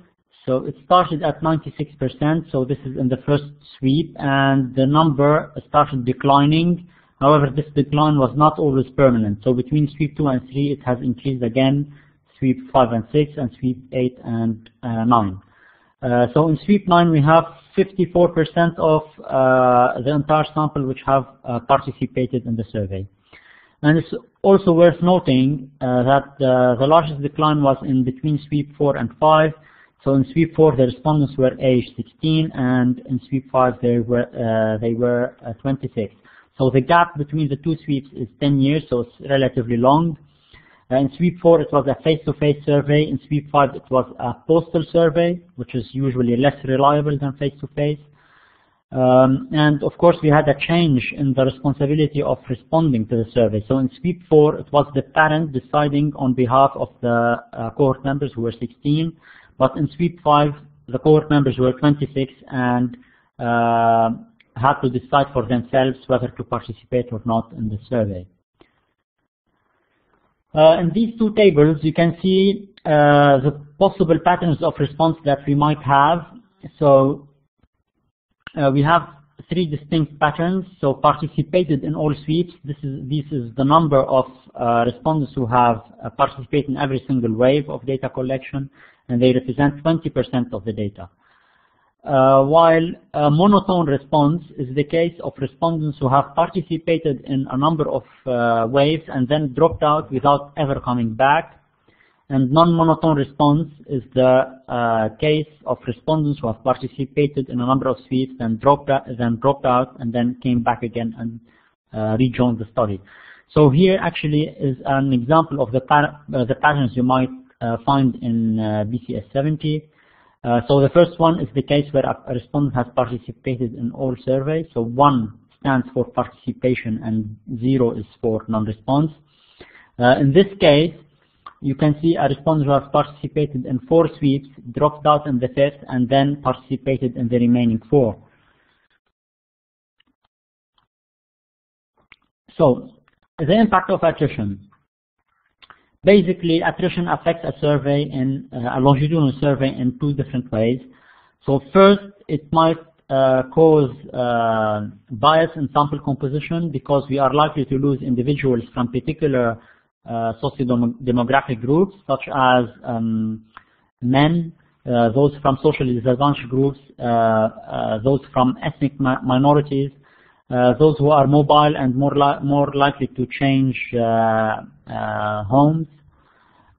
So it started at 96%, so this is in the first sweep, and the number started declining. However, this decline was not always permanent. So between sweep 2 and 3, it has increased again, sweep 5 and 6, and sweep 8 and uh, 9. Uh, so in sweep 9, we have 54% of uh, the entire sample which have uh, participated in the survey. And it's also worth noting that the largest decline was in between sweep 4 and 5, So in sweep 4, the respondents were age 16, and in sweep 5, they were, they were uh, 26. So the gap between the two sweeps is 10 years, so it's relatively long. Uh, in sweep 4, it was a face-to-face -face survey. In sweep 5, it was a postal survey, which is usually less reliable than face-to-face. -face. Um, and of course, we had a change in the responsibility of responding to the survey. So in sweep 4, it was the parent deciding on behalf of the uh, cohort members who were 16, but in sweep 5, the cohort members were 26 and uh, had to decide for themselves whether to participate or not in the survey. Uh, in these two tables, you can see uh, the possible patterns of response that we might have. So uh, we have three distinct patterns. So participated in all sweeps. This is this is the number of uh, respondents who have uh, participated in every single wave of data collection and they represent 20% of the data. Uh, while a monotone response is the case of respondents who have participated in a number of uh, waves and then dropped out without ever coming back. And non-monotone response is the uh, case of respondents who have participated in a number of sweeps and dropped then dropped out and then came back again and uh, rejoined the study. So here actually is an example of the, uh, the patterns you might find in BCS 70. Uh, so the first one is the case where a respondent has participated in all surveys. So one stands for participation and zero is for non-response. Uh, in this case, you can see a respondent who has participated in four sweeps, dropped out in the fifth, and then participated in the remaining four. So, the impact of attrition. Basically, attrition affects a survey in uh, a longitudinal survey in two different ways. So first, it might uh, cause uh, bias in sample composition because we are likely to lose individuals from particular uh, socio-demographic groups such as um, men, uh, those from socially disadvantaged groups, uh, those from ethnic mi minorities, uh, those who are mobile and more, li more likely to change uh, uh, homes,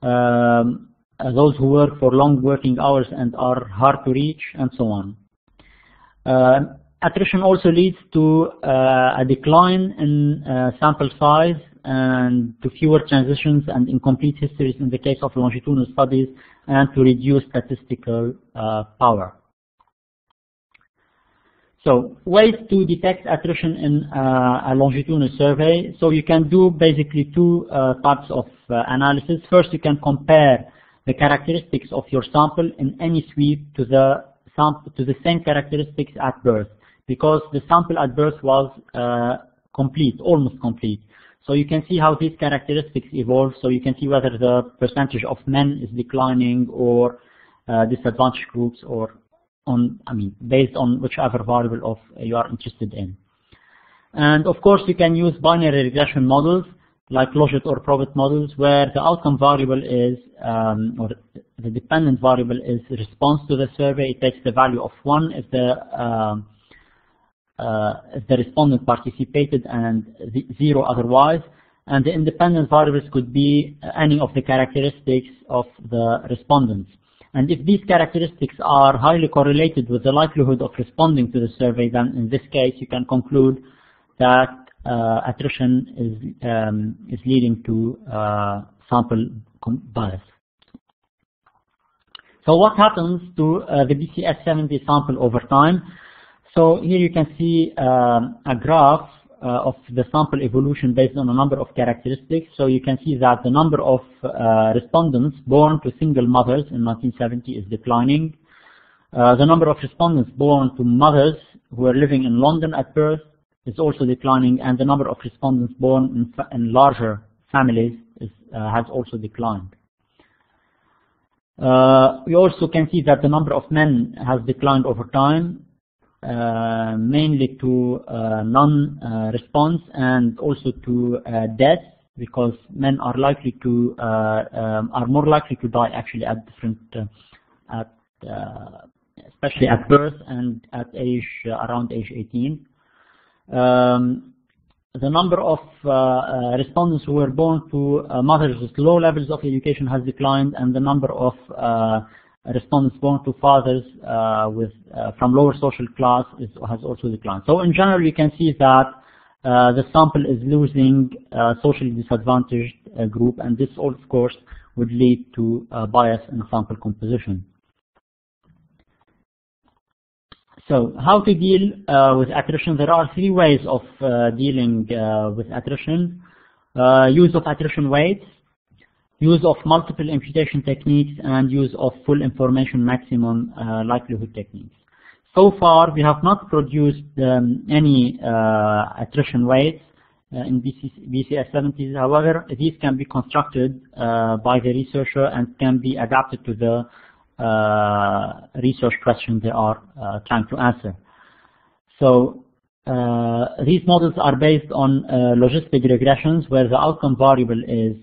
um, those who work for long working hours and are hard to reach, and so on. attrition also leads to a decline in sample size and to fewer transitions and incomplete histories in the case of longitudinal studies and to reduce statistical uh, power. So ways to detect attrition in uh, a longitudinal survey. So you can do basically two uh, types of uh, analysis. First, you can compare the characteristics of your sample in any sweep to the sample to the same characteristics at birth, because the sample at birth was uh, complete, almost complete. So you can see how these characteristics evolve. So you can see whether the percentage of men is declining or uh, disadvantaged groups or on, I mean, based on whichever variable of you are interested in. And of course, you can use binary regression models like Logit or Probit models where the outcome variable is, um, or the dependent variable is response to the survey. It takes the value of 1 if the, um, uh, if the respondent participated and zero otherwise. And the independent variables could be any of the characteristics of the respondents. And if these characteristics are highly correlated with the likelihood of responding to the survey, then in this case you can conclude that uh, attrition is, um, is leading to uh, sample bias. So what happens to uh, the BCS70 sample over time? So here you can see um, a graph of the sample evolution based on a number of characteristics. So you can see that the number of uh, respondents born to single mothers in 1970 is declining. Uh, the number of respondents born to mothers who are living in London at birth is also declining, and the number of respondents born in, in larger families is, uh, has also declined. Uh, we also can see that the number of men has declined over time, uh, mainly to uh, non-response and also to uh, death because men are likely to um, are more likely to die actually at different at especially at birth and at age around age 18. Um, the number of uh, uh, respondents who were born to uh, mothers with low levels of education has declined and the number of respondents born to fathers uh, with uh, from lower social class is, has also declined. So in general, you can see that uh, the sample is losing socially disadvantaged group, and this, of course, would lead to bias in sample composition. So how to deal uh, with attrition? There are three ways of uh, dealing uh, with attrition. use of attrition weights, use of multiple imputation techniques, and use of full information maximum likelihood techniques. So far, we have not produced um, any attrition weights uh, in BCS 70s. However, these can be constructed uh, by the researcher and can be adapted to the uh, research question they are uh, trying to answer. So uh, these models are based on logistic regressions where the outcome variable is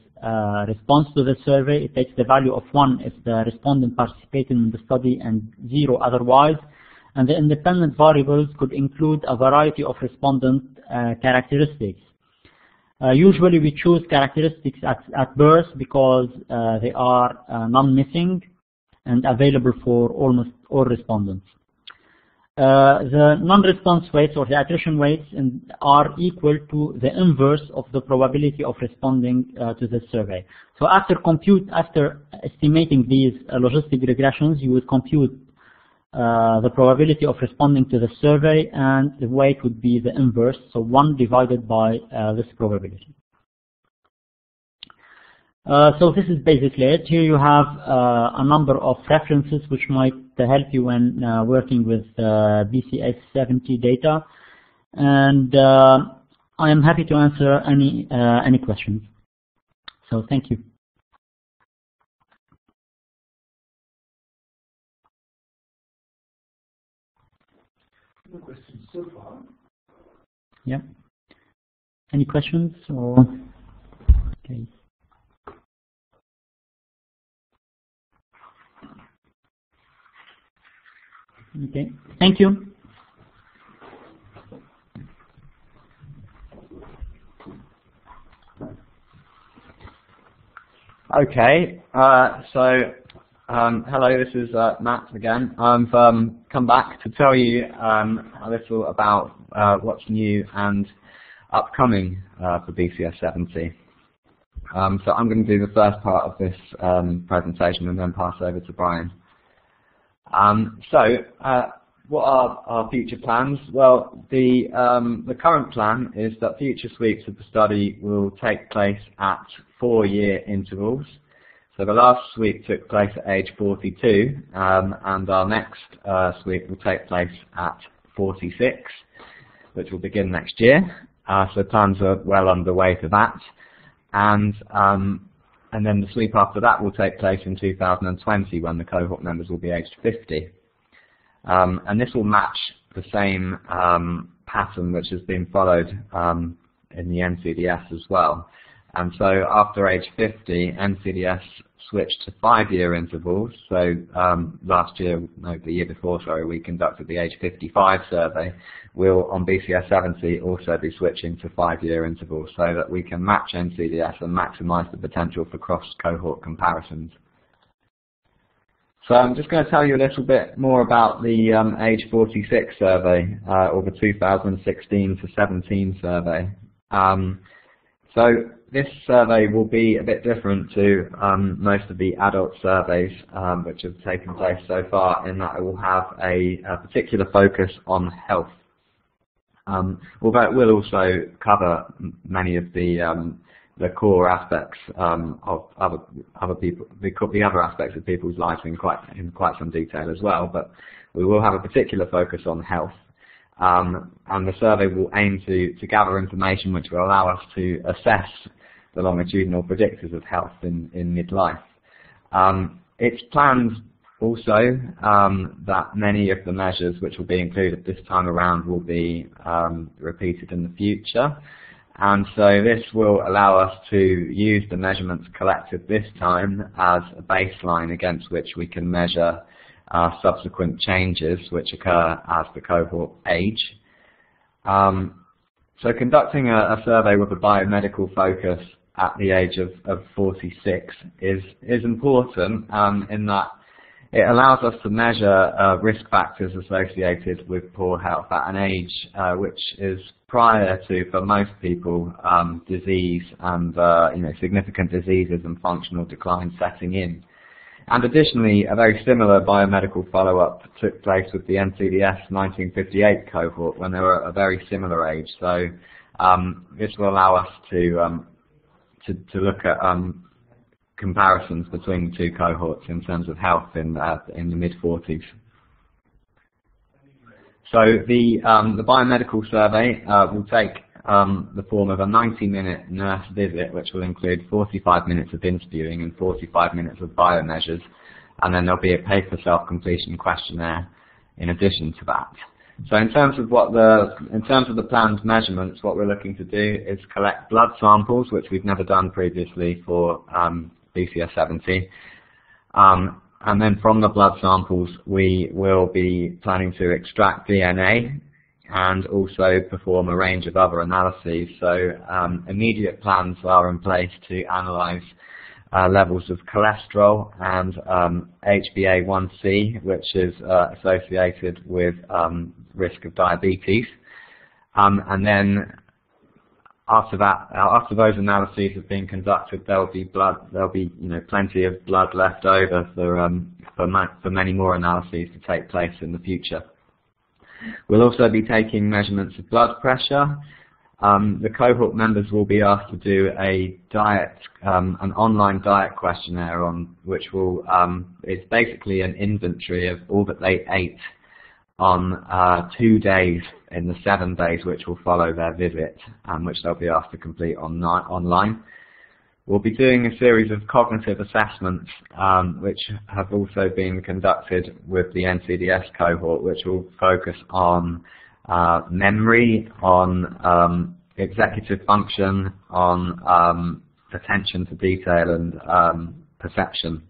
response to the survey. It takes the value of 1 if the respondent participated in the study and 0 otherwise. And the independent variables could include a variety of respondent uh, characteristics. Uh, usually we choose characteristics at, at birth because uh, they are non-missing and available for almost all respondents. Uh, the non-response weights or the attrition weights in, are equal to the inverse of the probability of responding uh, to the survey. So after compute, after estimating these uh, logistic regressions, you would compute uh, the probability of responding to the survey and the weight would be the inverse, so 1 divided by uh, this probability. So this is basically it. Here you have a number of references which might help you when uh, working with uh, BCS 70 data. And uh, I am happy to answer any any questions. So thank you. No questions so far. Yeah. Any questions or okay. Okay, thank you. Okay, uh, so um, hello, this is uh, Matt again. I've um, come back to tell you um, a little about uh, what's new and upcoming uh, for BCS 70. Um, so I'm going to do the first part of this um, presentation and then pass over to Brian. Um, so, uh, what are our future plans? Well, the, um, the current plan is that future sweeps of the study will take place at four-year intervals. So the last sweep took place at age 42, um, and our next uh, sweep will take place at 46, which will begin next year. Uh, so plans are well underway for that. And um, and then the sweep after that will take place in 2020 when the cohort members will be aged 50. Um, and this will match the same um, pattern which has been followed um, in the NCDS as well. And so after age 50, NCDS switched to five-year intervals. So um, last year, no, the year before, sorry, we conducted the age 55 survey. We'll, on BCS 70, also be switching to five-year intervals so that we can match NCDS and maximize the potential for cross-cohort comparisons. So I'm just going to tell you a little bit more about the um, age 46 survey, uh, or the 2016 to 17 survey. Um, so this survey will be a bit different to um, most of the adult surveys um, which have taken place so far in that it will have a, a particular focus on health. Um, although it will also cover many of the um, the core aspects um, of other other people, the, the other aspects of people's lives in quite in quite some detail as well. But we will have a particular focus on health. Um, and the survey will aim to, to gather information which will allow us to assess the longitudinal predictors of health in, in midlife. Um, it's planned also um, that many of the measures which will be included this time around will be um, repeated in the future. And so this will allow us to use the measurements collected this time as a baseline against which we can measure uh, subsequent changes which occur as the cohort age. Um, so conducting a, a, survey with a biomedical focus at the age of, of 46 is, is important um, in that it allows us to measure uh, risk factors associated with poor health at an age uh, which is prior to, for most people, um, disease and uh, you know significant diseases and functional decline setting in. And additionally, a very similar biomedical follow-up took place with the NCDS 1958 cohort when they were a very similar age. So um, this will allow us to um, to, to, look at um, comparisons between the two cohorts in terms of health in uh, in the mid 40s. So the um, the biomedical survey uh, will take um, the form of a 90-minute nurse visit, which will include 45 minutes of interviewing and 45 minutes of biomeasures, and then there'll be a paper self-completion questionnaire in addition to that. So in terms of what the in terms of the planned measurements, what we're looking to do is collect blood samples, which we've never done previously for um, BCS70. Um, and then from the blood samples, we will be planning to extract DNA and also perform a range of other analyses. So um, immediate plans are in place to analyze uh, levels of cholesterol and um, HbA1c, which is uh, associated with um, risk of diabetes. Um, and then after that, uh, after those analyses have been conducted, there'll be blood, there'll be you know plenty of blood left over for um, for, ma for many more analyses to take place in the future. We'll also be taking measurements of blood pressure. Um, the cohort members will be asked to do a diet, um, an online diet questionnaire on which will um, it's basically an inventory of all that they ate on uh, two days in the seven days which will follow their visit, um, which they'll be asked to complete on online. We'll be doing a series of cognitive assessments um, which have also been conducted with the NCDS cohort, which will focus on uh, memory, on um, executive function, on um, attention to detail and um, perception.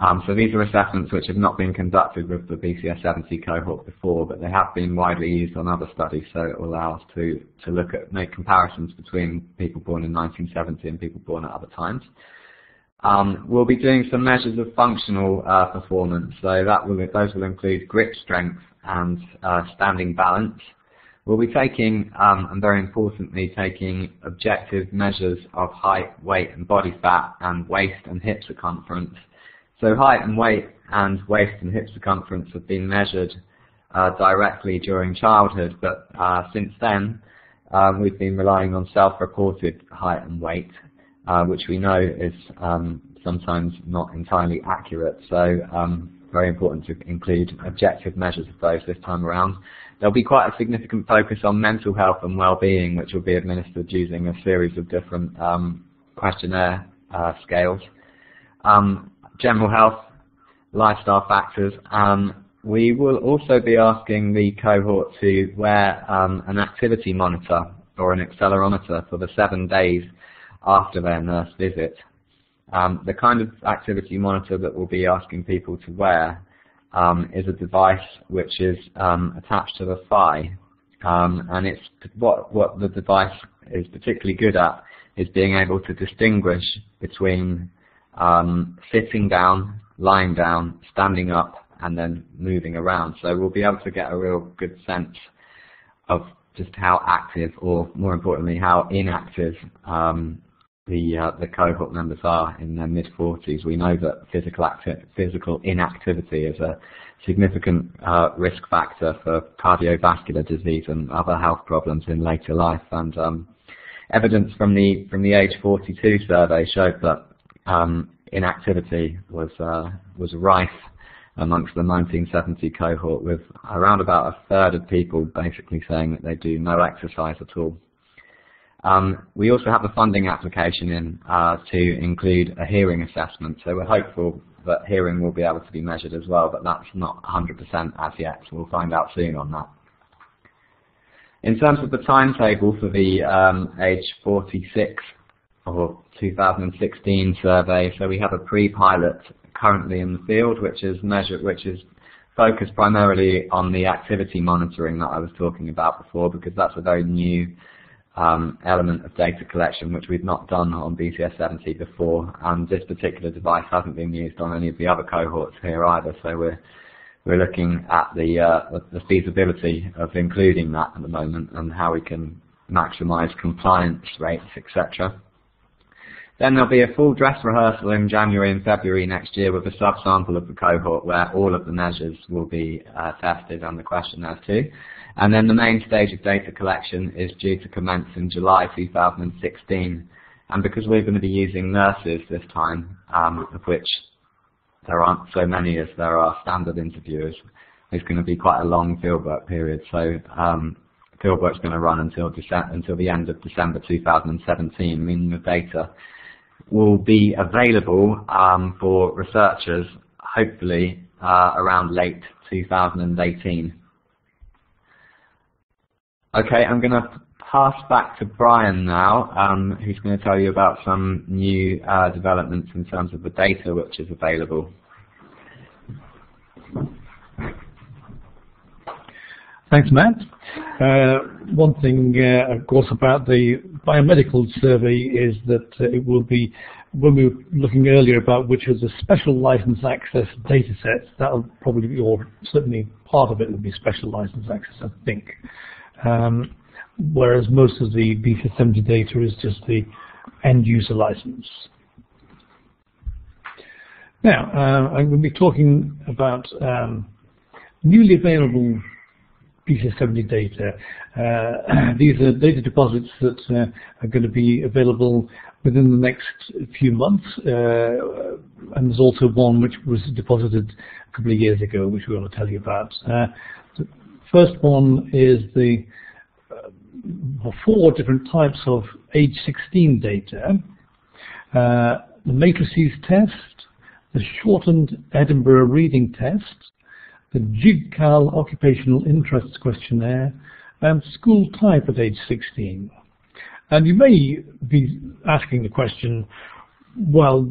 Um, so these are assessments which have not been conducted with the BCS70 cohort before, but they have been widely used on other studies, so it will allow us to, to look at, make comparisons between people born in 1970 and people born at other times. Um, we'll be doing some measures of functional uh, performance, so that will, those will include grip strength and uh, standing balance. We'll be taking, um, and very importantly, taking objective measures of height, weight and body fat and waist and hip circumference so height and weight and waist and hip circumference have been measured uh, directly during childhood, but uh, since then um, we've been relying on self-reported height and weight, uh, which we know is um, sometimes not entirely accurate. So um, very important to include objective measures of those this time around. There'll be quite a significant focus on mental health and well-being, which will be administered using a series of different um, questionnaire uh, scales. Um, general health, lifestyle factors. Um, we will also be asking the cohort to wear um, an activity monitor or an accelerometer for the seven days after their nurse visit. Um, the kind of activity monitor that we'll be asking people to wear um, is a device which is um, attached to the thigh. Um, and it's what, what the device is particularly good at is being able to distinguish between um, sitting down, lying down, standing up, and then moving around. So we'll be able to get a real good sense of just how active, or more importantly, how inactive um, the uh, the cohort members are in their mid 40s. We know that physical physical inactivity is a significant uh, risk factor for cardiovascular disease and other health problems in later life. And um, evidence from the from the age 42 survey showed that um, inactivity was uh, was rife amongst the 1970 cohort, with around about a third of people basically saying that they do no exercise at all. Um, we also have a funding application in uh, to include a hearing assessment, so we're hopeful that hearing will be able to be measured as well, but that's not 100% as yet, so we'll find out soon on that. In terms of the timetable for the um, age 46 or 2016 survey. So we have a pre-pilot currently in the field, which is measured, which is focused primarily on the activity monitoring that I was talking about before, because that's a very new um, element of data collection, which we've not done on BCS70 before, and this particular device hasn't been used on any of the other cohorts here either, so we're we're looking at the, uh, the feasibility of including that at the moment and how we can maximize compliance rates, etc. Then there'll be a full dress rehearsal in January and February next year with a subsample of the cohort where all of the measures will be uh, tested and the questionnaires too. And then the main stage of data collection is due to commence in July 2016. And because we're going to be using nurses this time, um, of which there aren't so many as there are standard interviewers, it's going to be quite a long fieldwork period. So um, fieldwork's going to run until, until the end of December 2017, meaning the data will be available um, for researchers hopefully uh, around late 2018. Okay, I'm going to pass back to Brian now, um, who's going to tell you about some new uh, developments in terms of the data which is available. Thanks, Matt. Uh, one thing, uh, of course, about the biomedical survey is that uh, it will be, when we were looking earlier about which are the special license access data sets, that will probably be, or certainly part of it will be special license access, I think. Um, whereas most of the BCS70 data is just the end user license. Now, uh, I'm going to be talking about um, newly available BCS70 data. Uh, these are data deposits that uh, are going to be available within the next few months. Uh, and there's also one which was deposited a couple of years ago, which we want to tell you about. First one is the uh, four different types of age 16 data. Uh, the matrices test, the shortened Edinburgh reading test, the JIGCAL Occupational Interests Questionnaire, and school type at age 16. And you may be asking the question, well,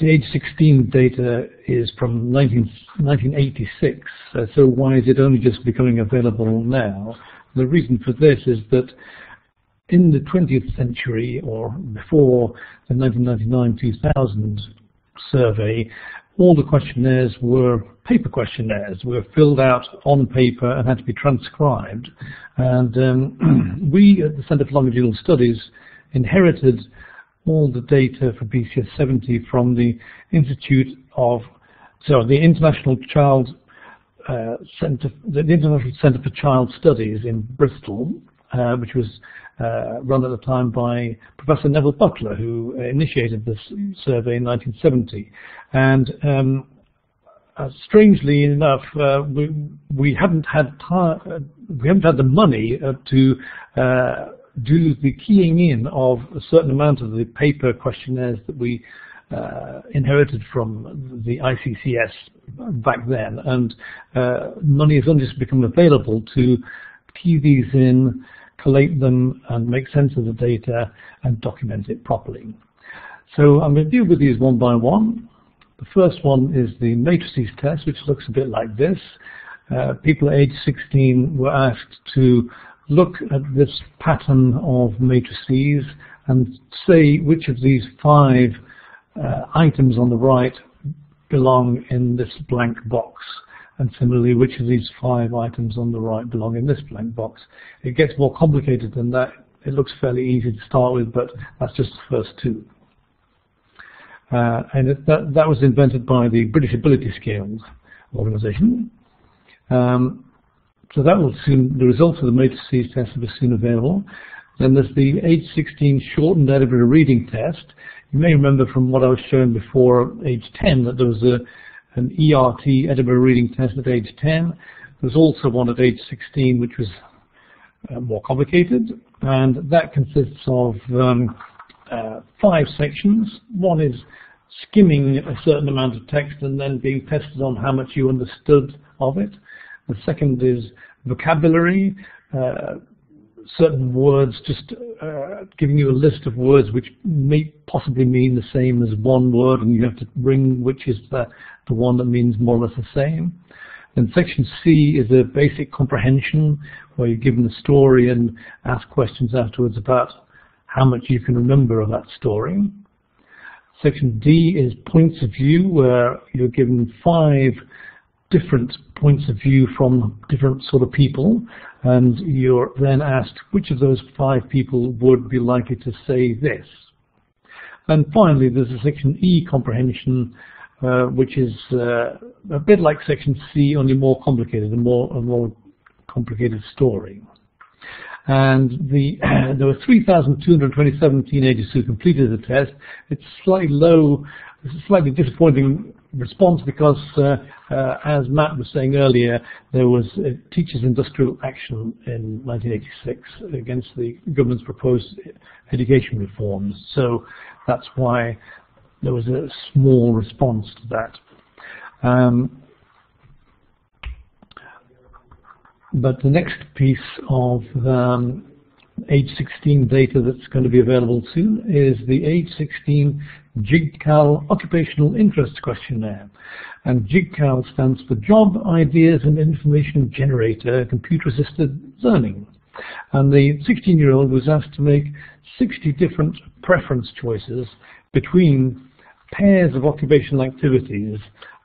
the age 16 data is from 19, 1986, uh, so why is it only just becoming available now? The reason for this is that in the 20th century, or before the 1999-2000 survey, all the questionnaires were paper questionnaires, were filled out on paper and had to be transcribed. And um, we at the Centre for Longitudinal Studies inherited all the data for BCS 70 from the Institute of, so the International Child uh, Center, the International Centre for Child Studies in Bristol, uh, which was uh, run at the time by Professor Neville Butler, who initiated this survey in 1970. And um, uh, strangely enough, uh, we, we haven't had time, we haven't had the money uh, to uh, do the keying in of a certain amount of the paper questionnaires that we uh, inherited from the ICCS back then, and money has only just become available to key these in collate them and make sense of the data and document it properly. So I'm going to deal with these one by one. The first one is the matrices test, which looks a bit like this. Uh, people aged 16 were asked to look at this pattern of matrices and say which of these five uh, items on the right belong in this blank box and similarly which of these five items on the right belong in this blank box. It gets more complicated than that. It looks fairly easy to start with, but that's just the first two. Uh, and it, that, that was invented by the British Ability Scales organization. Um, so that will soon, the results of the matrices test will be soon available. Then there's the age 16 shortened Edinburgh reading test. You may remember from what I was showing before, age 10, that there was a an ERT, Edinburgh Reading Test at age 10. There's also one at age 16 which was uh, more complicated and that consists of um, uh, five sections. One is skimming a certain amount of text and then being tested on how much you understood of it. The second is vocabulary, uh, certain words, just uh, giving you a list of words which may possibly mean the same as one word, and you have to bring which is the, the one that means more or less the same. Then section C is a basic comprehension where you're given a story and ask questions afterwards about how much you can remember of that story. Section D is points of view where you're given five different points of view from different sort of people and you're then asked which of those five people would be likely to say this. And finally, there's a section E comprehension, uh, which is uh, a bit like section C, only more complicated, a more, a more complicated story. And the, there were 3,227 teenagers who completed the test. It's slightly low, it's slightly disappointing response because, uh, uh, as Matt was saying earlier, there was teachers' industrial action in 1986 against the government's proposed education reforms. So that's why there was a small response to that. Um, but the next piece of um, age 16 data that's going to be available soon is the age 16 JIGCAL Occupational Interest Questionnaire. And JIGCAL stands for Job Ideas and Information Generator Computer Assisted Learning. And the 16-year-old was asked to make 60 different preference choices between pairs of occupational activities,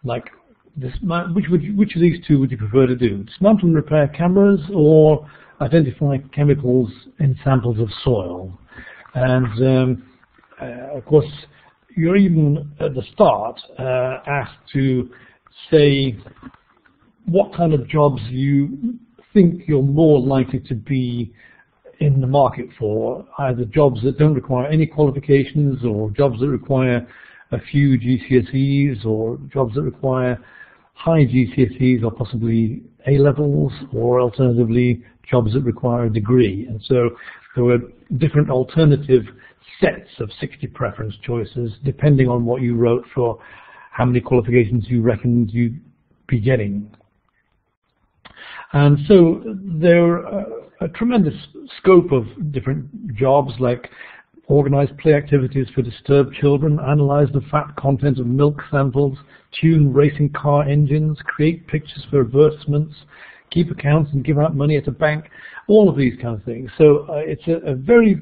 like this, which, would, which of these two would you prefer to do? Dismantle and repair cameras or identify chemicals in samples of soil? And um, uh, of course, you're even at the start uh, asked to say what kind of jobs you think you're more likely to be in the market for, either jobs that don't require any qualifications or jobs that require a few GCSEs or jobs that require high GCSEs or possibly A-levels or alternatively jobs that require a degree. And so there were different alternative sets of 60 preference choices depending on what you wrote for how many qualifications you reckoned you'd be getting. And so there are a tremendous scope of different jobs like organize play activities for disturbed children, analyze the fat content of milk samples, tune racing car engines, create pictures for advertisements, keep accounts and give out money at a bank, all of these kind of things. So uh, it's a, a very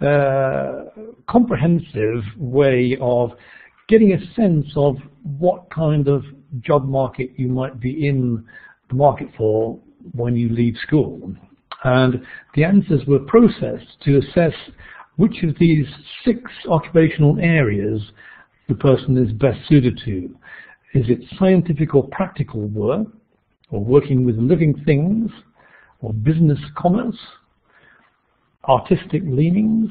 Uh, comprehensive way of getting a sense of what kind of job market you might be in the market for when you leave school. And the answers were processed to assess which of these six occupational areas the person is best suited to. Is it scientific or practical work, or working with living things, or business commerce, artistic leanings,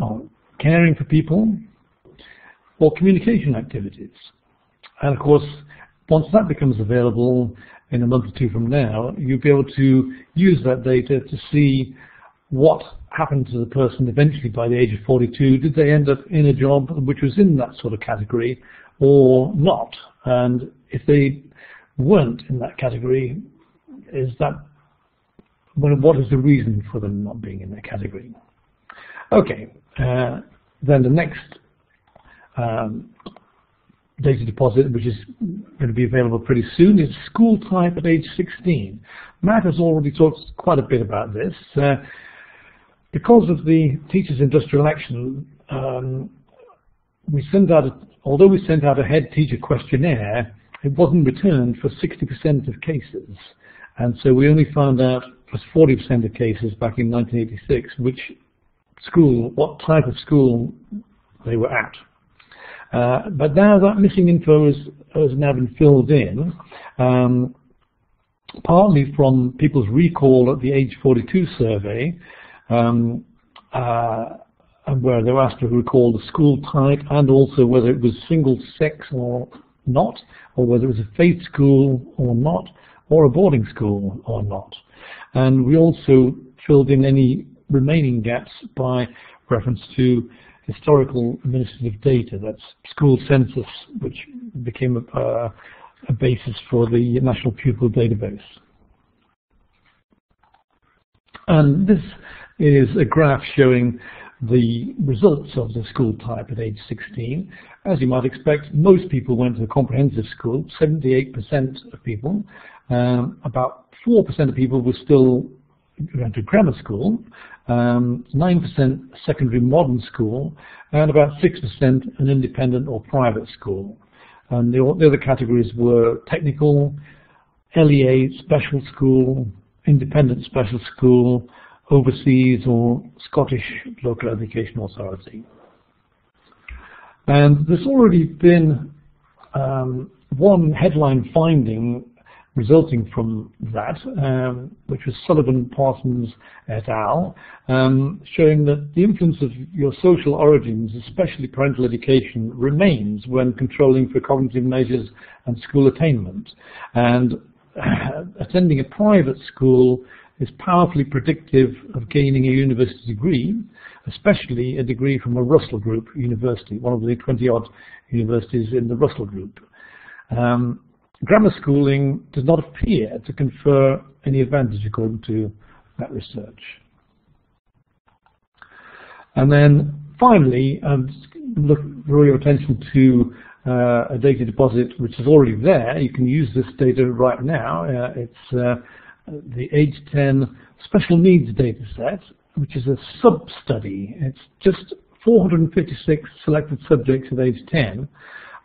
or caring for people, or communication activities. And of course, once that becomes available in a month or two from now, you'll be able to use that data to see what happened to the person eventually by the age of 42. Did they end up in a job which was in that sort of category or not? And if they weren't in that category, is that well, what is the reason for them not being in that category? Okay, uh, then the next um, data deposit, which is going to be available pretty soon, is school type at age 16. Matt has already talked quite a bit about this. Uh, because of the teachers' industrial action, um, we sent out, a, although we sent out a head teacher questionnaire, it wasn't returned for 60% of cases. And so we only found out for 40% of cases back in 1986 which school, what type of school they were at. Uh, but now that missing info has, has now been filled in, um, partly from people's recall at the age 42 survey, um, uh, where they were asked to recall the school type and also whether it was single sex or not, or whether it was a faith school or not, or a boarding school or not. And we also filled in any remaining gaps by reference to historical administrative data, that's school census, which became a, uh, a basis for the National Pupil Database. And this is a graph showing the results of the school type at age 16. As you might expect, most people went to a comprehensive school, 78% of people. Um, about 4% of people were still going to grammar school, 9% um, secondary modern school, and about 6% an independent or private school. And the, the other categories were technical, LEA, special school, independent special school, overseas or Scottish local education authority. And there's already been um, one headline finding resulting from that, um, which was Sullivan, Parsons et al., um, showing that the influence of your social origins, especially parental education, remains when controlling for cognitive measures and school attainment. And uh, attending a private school is powerfully predictive of gaining a university degree, especially a degree from a Russell Group university, one of the 20-odd universities in the Russell Group. Um, grammar schooling does not appear to confer any advantage according to that research. And then finally, um, look, draw your attention to uh, a data deposit which is already there. You can use this data right now. Uh, it's uh, the age 10 special needs data set, which is a sub-study. It's just 456 selected subjects at age 10,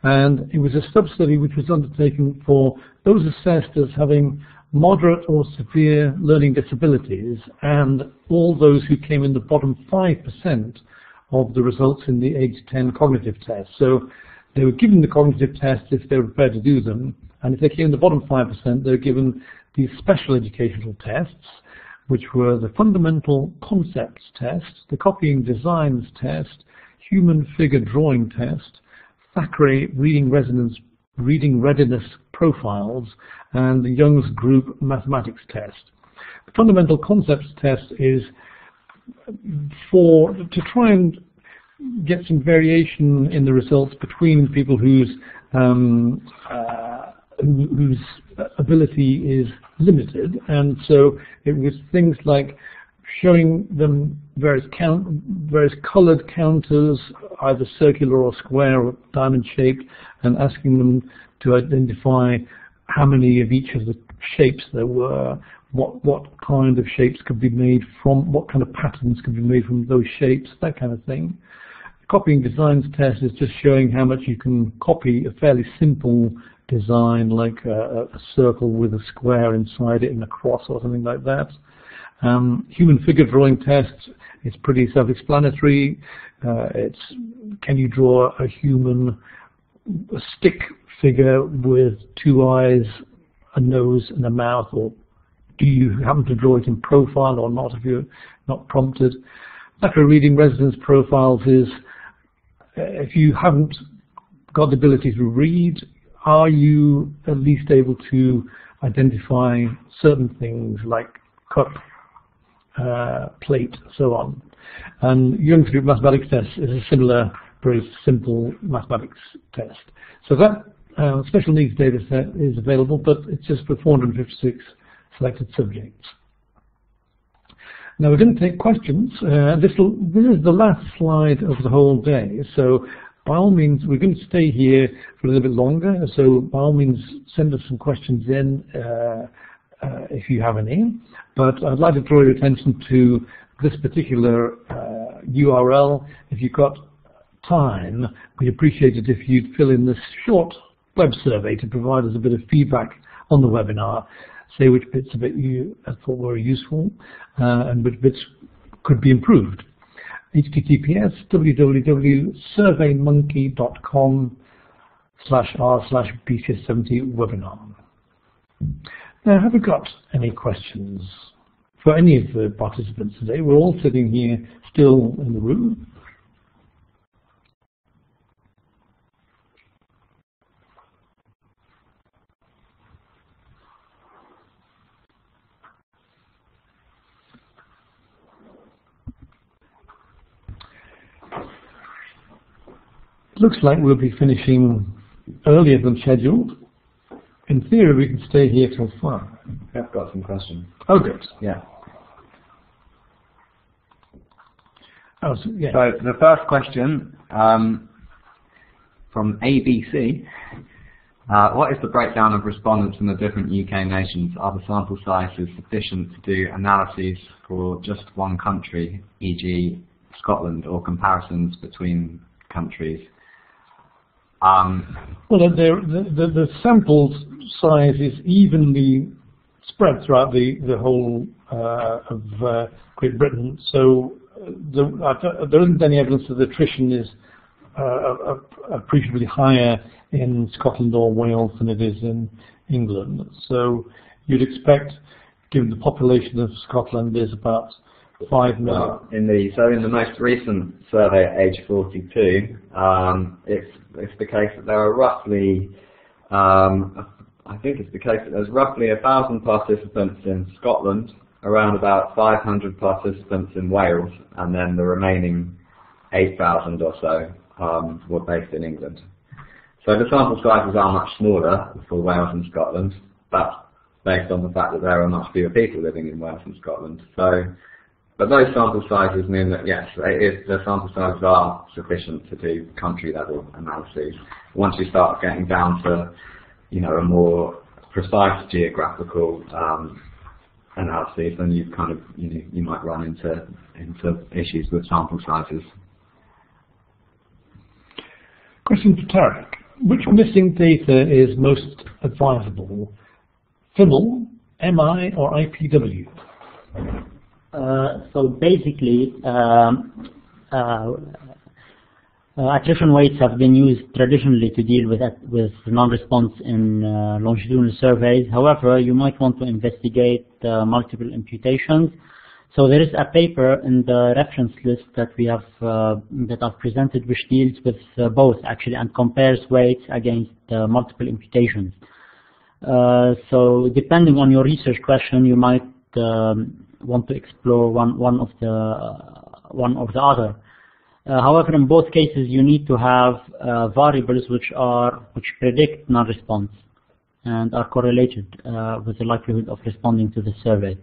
and it was a sub-study which was undertaken for those assessed as having moderate or severe learning disabilities and all those who came in the bottom 5% of the results in the age 10 cognitive test. So they were given the cognitive test if they were prepared to do them, and if they came in the bottom 5%, they were given these special educational tests, which were the fundamental concepts test, the copying designs test, human figure drawing test, Thackray reading resonance reading readiness profiles, and the Young's group mathematics test. The fundamental concepts test is for to try and get some variation in the results between people whose um, uh, whose ability is limited, and so it was things like showing them various count, various colored counters, either circular or square or diamond shaped, and asking them to identify how many of each of the shapes there were, what what kind of shapes could be made from, what kind of patterns could be made from those shapes, that kind of thing. The copying designs test is just showing how much you can copy a fairly simple design like a, a, circle with a square inside it and a cross or something like that. Um, human figure drawing test is pretty self-explanatory. Uh, it's can you draw a human a stick figure with two eyes, a nose and a mouth or do you happen to draw it in profile or not if you're not prompted. Lateral reading resonance profiles is uh, if you haven't got the ability to read, are you at least able to identify certain things like cup, plate, so on? And Young's group mathematics test is a similar, very simple mathematics test. So that uh, special needs data set is available, but it's just for 456 selected subjects. Now we're going to take questions. Uh, this, this is the last slide of the whole day, so by all means, we're going to stay here for a little bit longer, so by all means, send us some questions in uh, uh, if you have any. But I'd like to draw your attention to this particular uh, URL. If you've got time, we'd appreciate it if you'd fill in this short web survey to provide us a bit of feedback on the webinar, say which bits of it you thought were useful uh, and which bits could be improved https www.surveymonkey.com slash r slash bcs70 webinar. Now, have we got any questions for any of the participants today? We're all sitting here still in the room. looks like we'll be finishing earlier than scheduled. In theory, we can stay here till five. I've got some questions. Oh, good. Yeah. Oh, so, yeah. So the first question um, from ABC. Uh, what is the breakdown of respondents from the different UK nations? Are the sample sizes sufficient to do analyses for just one country, e.g. Scotland, or comparisons between countries? Um, Well, the, the, the, sample size is evenly spread throughout the, the whole uh, of uh, Great Britain, so uh, the, don't- there isn't any evidence that attrition is uh, appreciably higher in Scotland or Wales than it is in England. So you'd expect, given the population of Scotland is about 5 million. In the so in the most recent survey at age 42, um, it's it's the case that there are roughly, um, I think it's the case that there's roughly a thousand participants in Scotland, around about 500 participants in Wales, and then the remaining 8,000 or so um, were based in England. So the sample sizes are much smaller for Wales and Scotland, but based on the fact that there are much fewer people living in Wales and Scotland. So but those sample sizes mean that yes, is, the sample sizes are sufficient to do country level analyses. Once you start getting down to, you know, a more precise geographical um, analysis, then you kind of, you know, you might run into into issues with sample sizes. Question for Tarek. Which missing data is most advisable? FIML, MI, or IPW? Uh, so basically, um, uh, uh, attrition weights have been used traditionally to deal with with non-response in longitudinal surveys. However, you might want to investigate multiple imputations. So there is a paper in the reference list that we have uh, that I've presented, which deals with uh, both actually and compares weights against uh, multiple imputations. Uh, so depending on your research question, you might um, want to explore one one of the uh, one or the other. Uh, however, in both cases, you need to have uh, variables which are which predict non-response and are correlated uh, with the likelihood of responding to the survey.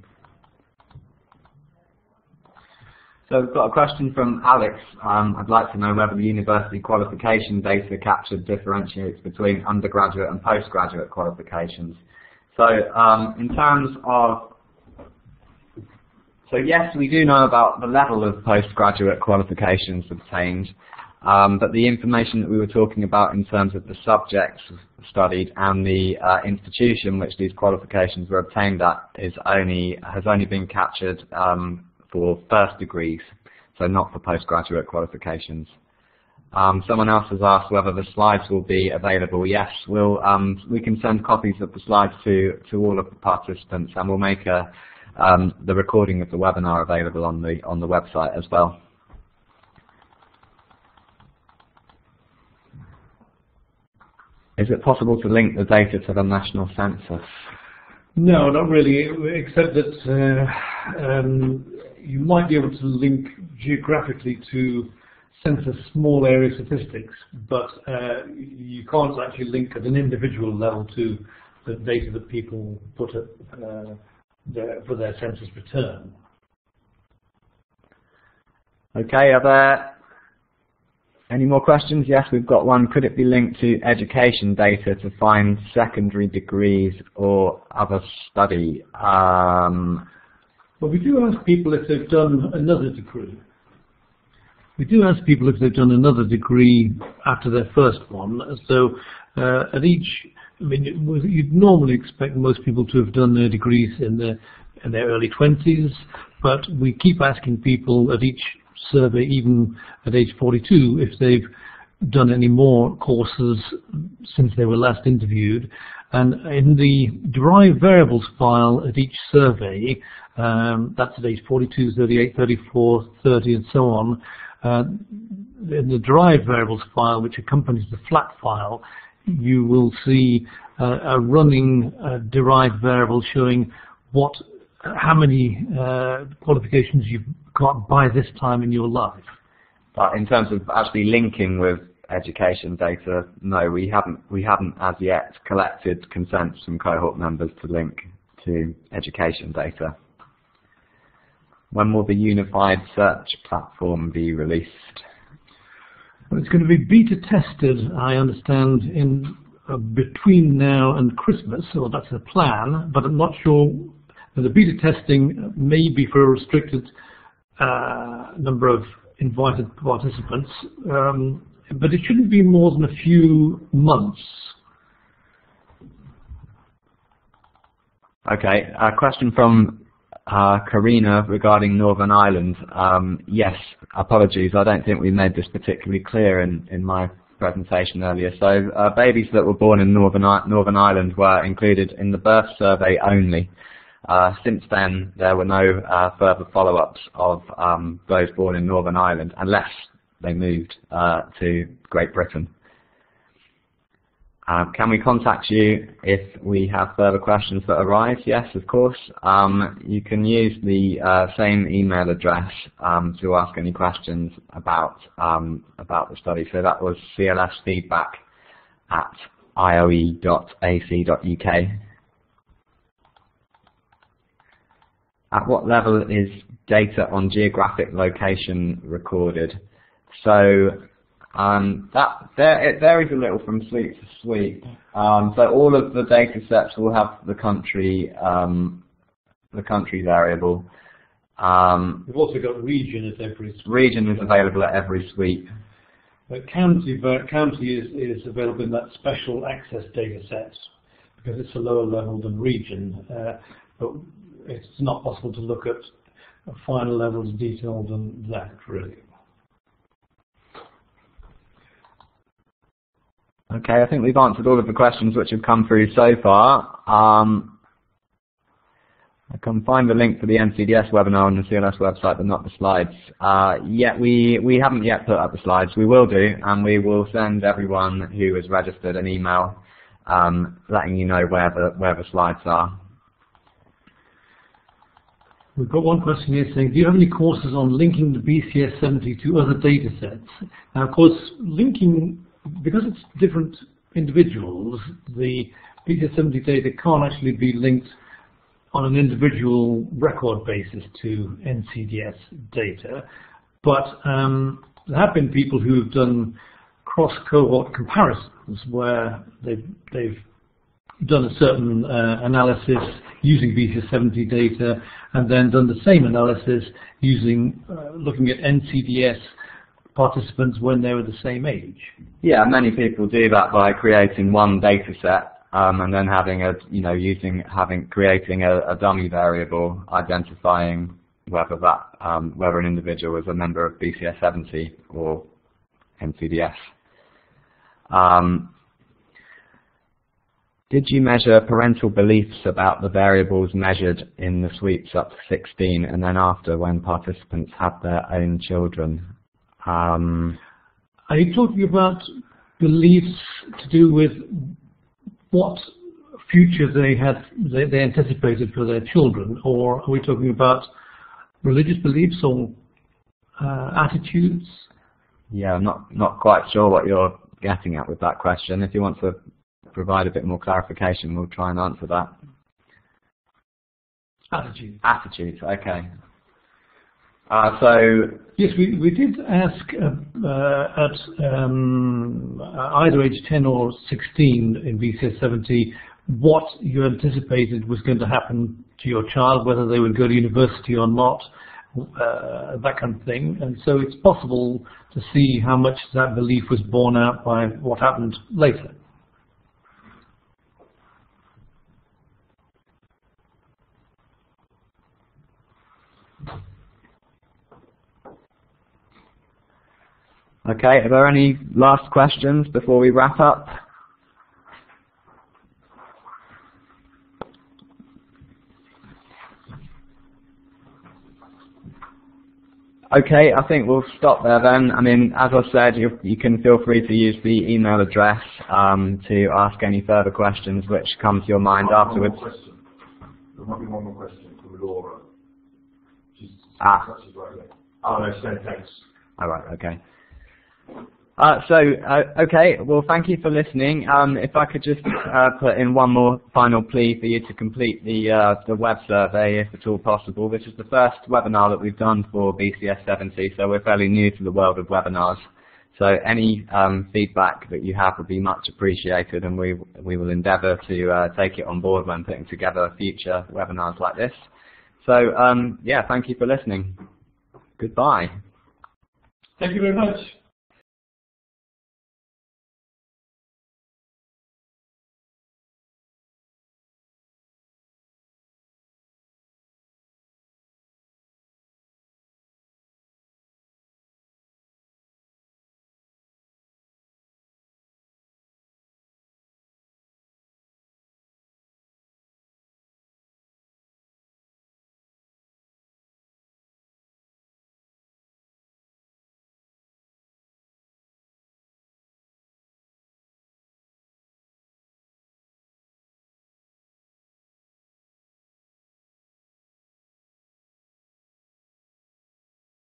So we've got a question from Alex. Um, I'd like to know whether the university qualification data captured differentiates between undergraduate and postgraduate qualifications. So um, in terms of so yes, we do know about the level of postgraduate qualifications obtained, um, but the information that we were talking about in terms of the subjects studied and the uh, institution which these qualifications were obtained at is only has only been captured um, for first degrees, so not for postgraduate qualifications. Um, someone else has asked whether the slides will be available. Yes, we'll, um, we can send copies of the slides to, to all of the participants and we'll make a, um, the recording of the webinar available on the, on the website as well. Is it possible to link the data to the national census? No, not really, except that uh, um, you might be able to link geographically to census small area statistics, but uh, you can't actually link at an individual level to the data that people put at, uh, their, for their census return. Okay, are there any more questions? Yes, we've got one. Could it be linked to education data to find secondary degrees or other study? Um, But we do ask people if they've done another degree. We do ask people if they've done another degree after their first one. So uh, at each, I mean, you'd normally expect most people to have done their degrees in their in their early 20s, but we keep asking people at each survey, even at age 42, if they've done any more courses since they were last interviewed. And in the derived variables file at each survey, um, that's at age 42, 38, 34, 30, and so on, uh, in the derived variables file, which accompanies the flat file, you will see a running uh, derived variable showing what, how many uh, qualifications you've got by this time in your life. but in terms of actually linking with education data, no, we haven't. We haven't as yet collected consents from cohort members to link to education data. When will the unified search platform be released? It's going to be beta tested, I understand, in uh, between now and Christmas, or that's the plan, but I'm not sure. The beta testing may be for a restricted uh, number of invited participants, um, but it shouldn't be more than a few months. Okay, a question from uh, Karina regarding Northern Ireland. Um, yes, apologies, I don't think we made this particularly clear in, in my presentation earlier. So uh, babies that were born in Northern, I Northern Ireland were included in the birth survey only. Uh, since then, there were no uh, further follow-ups of um, those born in Northern Ireland, unless they moved uh, to Great Britain. Uh, can we contact you if we have further questions that arise? Yes, of course. Um, you can use the uh, same email address um, to ask any questions about um, about the study. So that was clsfeedback at ioe.ac.uk. At what level is data on geographic location recorded? So um, that there, it varies a little from sweep to sweep. Um, so all of the data sets will have the country um, the country variable. Um, We've also got region at every sweep. region is available at every sweep. But county, county is, is available in that special access data set because it's a lower level than region. Uh, but it's not possible to look at a finer level of detail than that, really. Okay, I think we've answered all of the questions which have come through so far. Um, I can find the link for the NCDS webinar on the CLS website, but not the slides. Uh, yet we, we haven't yet put up the slides. We will do, and we will send everyone who has registered an email um, letting you know where the, where the slides are. We've got one question here saying, do you have any courses on linking the BCS70 to other data sets? Now, of course, linking, because it's different individuals, the BCS70 data can't actually be linked on an individual record basis to NCDS data. But um, there have been people who have done cross-cohort comparisons where they've, they've done a certain uh, analysis using BCS70 data and then done the same analysis using uh, looking at NCDS participants when they were the same age. Yeah, many people do that by creating one data set um, and then having a, you know, using, having, creating a, a dummy variable identifying whether that, um, whether an individual is a member of BCS70 or NCDS. Um, did you measure parental beliefs about the variables measured in the sweeps up to 16 and then after when participants had their own children? Um, Are you talking about beliefs to do with what future they had they, they anticipated for their children, or are we talking about religious beliefs or uh, attitudes? yeah, I'm not, not quite sure what you're getting at with that question. If you want to provide a bit more clarification, we'll try and answer that. Attitudes. Attitudes, okay. Uh, so, Yes, we, we did ask uh, uh, at um, either age 10 or 16 in BCS 70 what you anticipated was going to happen to your child, whether they would go to university or not, uh, that kind of thing. And so it's possible to see how much that belief was borne out by what happened later. Okay, are there any last questions before we wrap up? Okay, I think we'll stop there then. I mean, as I said, you, you can feel free to use the email address um, to ask any further questions which come to your mind afterwards. There might be one more question from Laura. She's, Ah. right. Oh, no, thanks. All right, okay. Uh, so, uh, okay, well, thank you for listening. Um, if I could just uh, put in one more final plea for you to complete the uh, the web survey, if at all possible. This is the first webinar that we've done for BCS 70, so we're fairly new to the world of webinars. So any um, feedback that you have would be much appreciated, and we we will endeavour to uh, take it on board when putting together future webinars like this. So, um, yeah, thank you for listening. Goodbye. Thank you very much.